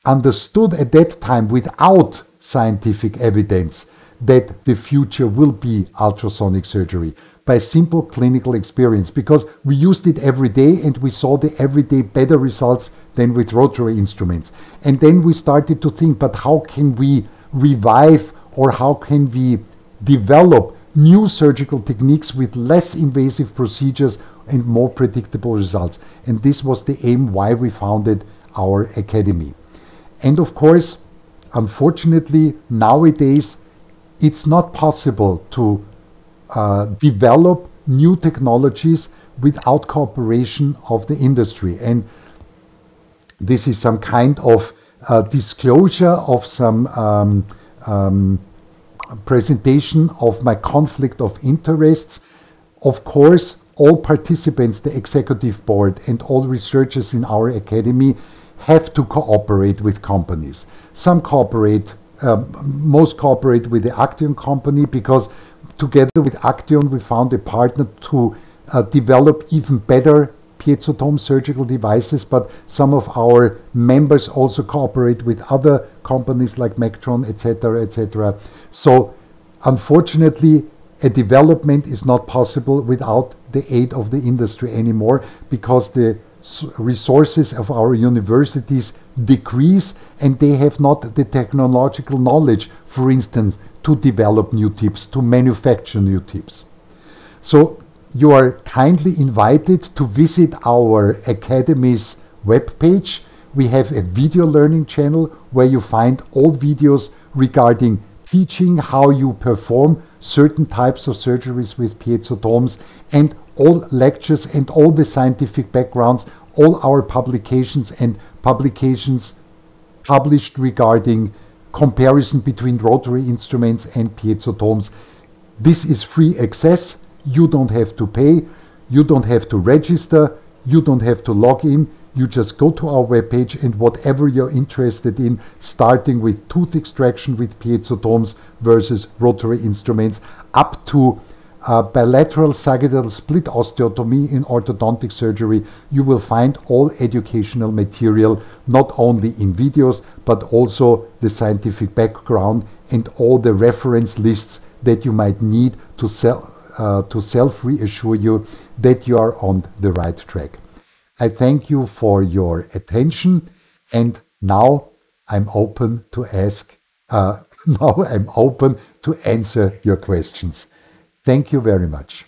Speaker 1: understood at that time without scientific evidence that the future will be ultrasonic surgery by simple clinical experience because we used it every day and we saw the everyday better results than with rotary instruments. And then we started to think, but how can we revive or how can we develop new surgical techniques with less invasive procedures and more predictable results? And this was the aim why we founded our academy. And of course, unfortunately, nowadays, it's not possible to uh, develop new technologies without cooperation of the industry. And this is some kind of uh, disclosure of some um, um, presentation of my conflict of interests. Of course, all participants, the executive board, and all researchers in our academy have to cooperate with companies. Some cooperate, um, most cooperate with the Acteon company because together with Acteon, we found a partner to uh, develop even better piezotome surgical devices, but some of our members also cooperate with other companies like Mectron, etc., etc. So, unfortunately, a development is not possible without the aid of the industry anymore because the resources of our universities decrease and they have not the technological knowledge, for instance, to develop new tips, to manufacture new tips. So you are kindly invited to visit our Academy's webpage. We have a video learning channel where you find all videos regarding teaching how you perform certain types of surgeries with piezotomes and all lectures and all the scientific backgrounds, all our publications and publications published regarding comparison between rotary instruments and piezo piezotomes. This is free access. You don't have to pay. You don't have to register. You don't have to log in. You just go to our webpage and whatever you're interested in, starting with tooth extraction with piezotomes versus rotary instruments, up to uh, bilateral sagittal split osteotomy in orthodontic surgery, you will find all educational material, not only in videos, but also the scientific background and all the reference lists that you might need to, sel uh, to self-reassure you that you are on the right track. I thank you for your attention and now I'm open to ask, uh, now I'm open to answer your questions. Thank you very much.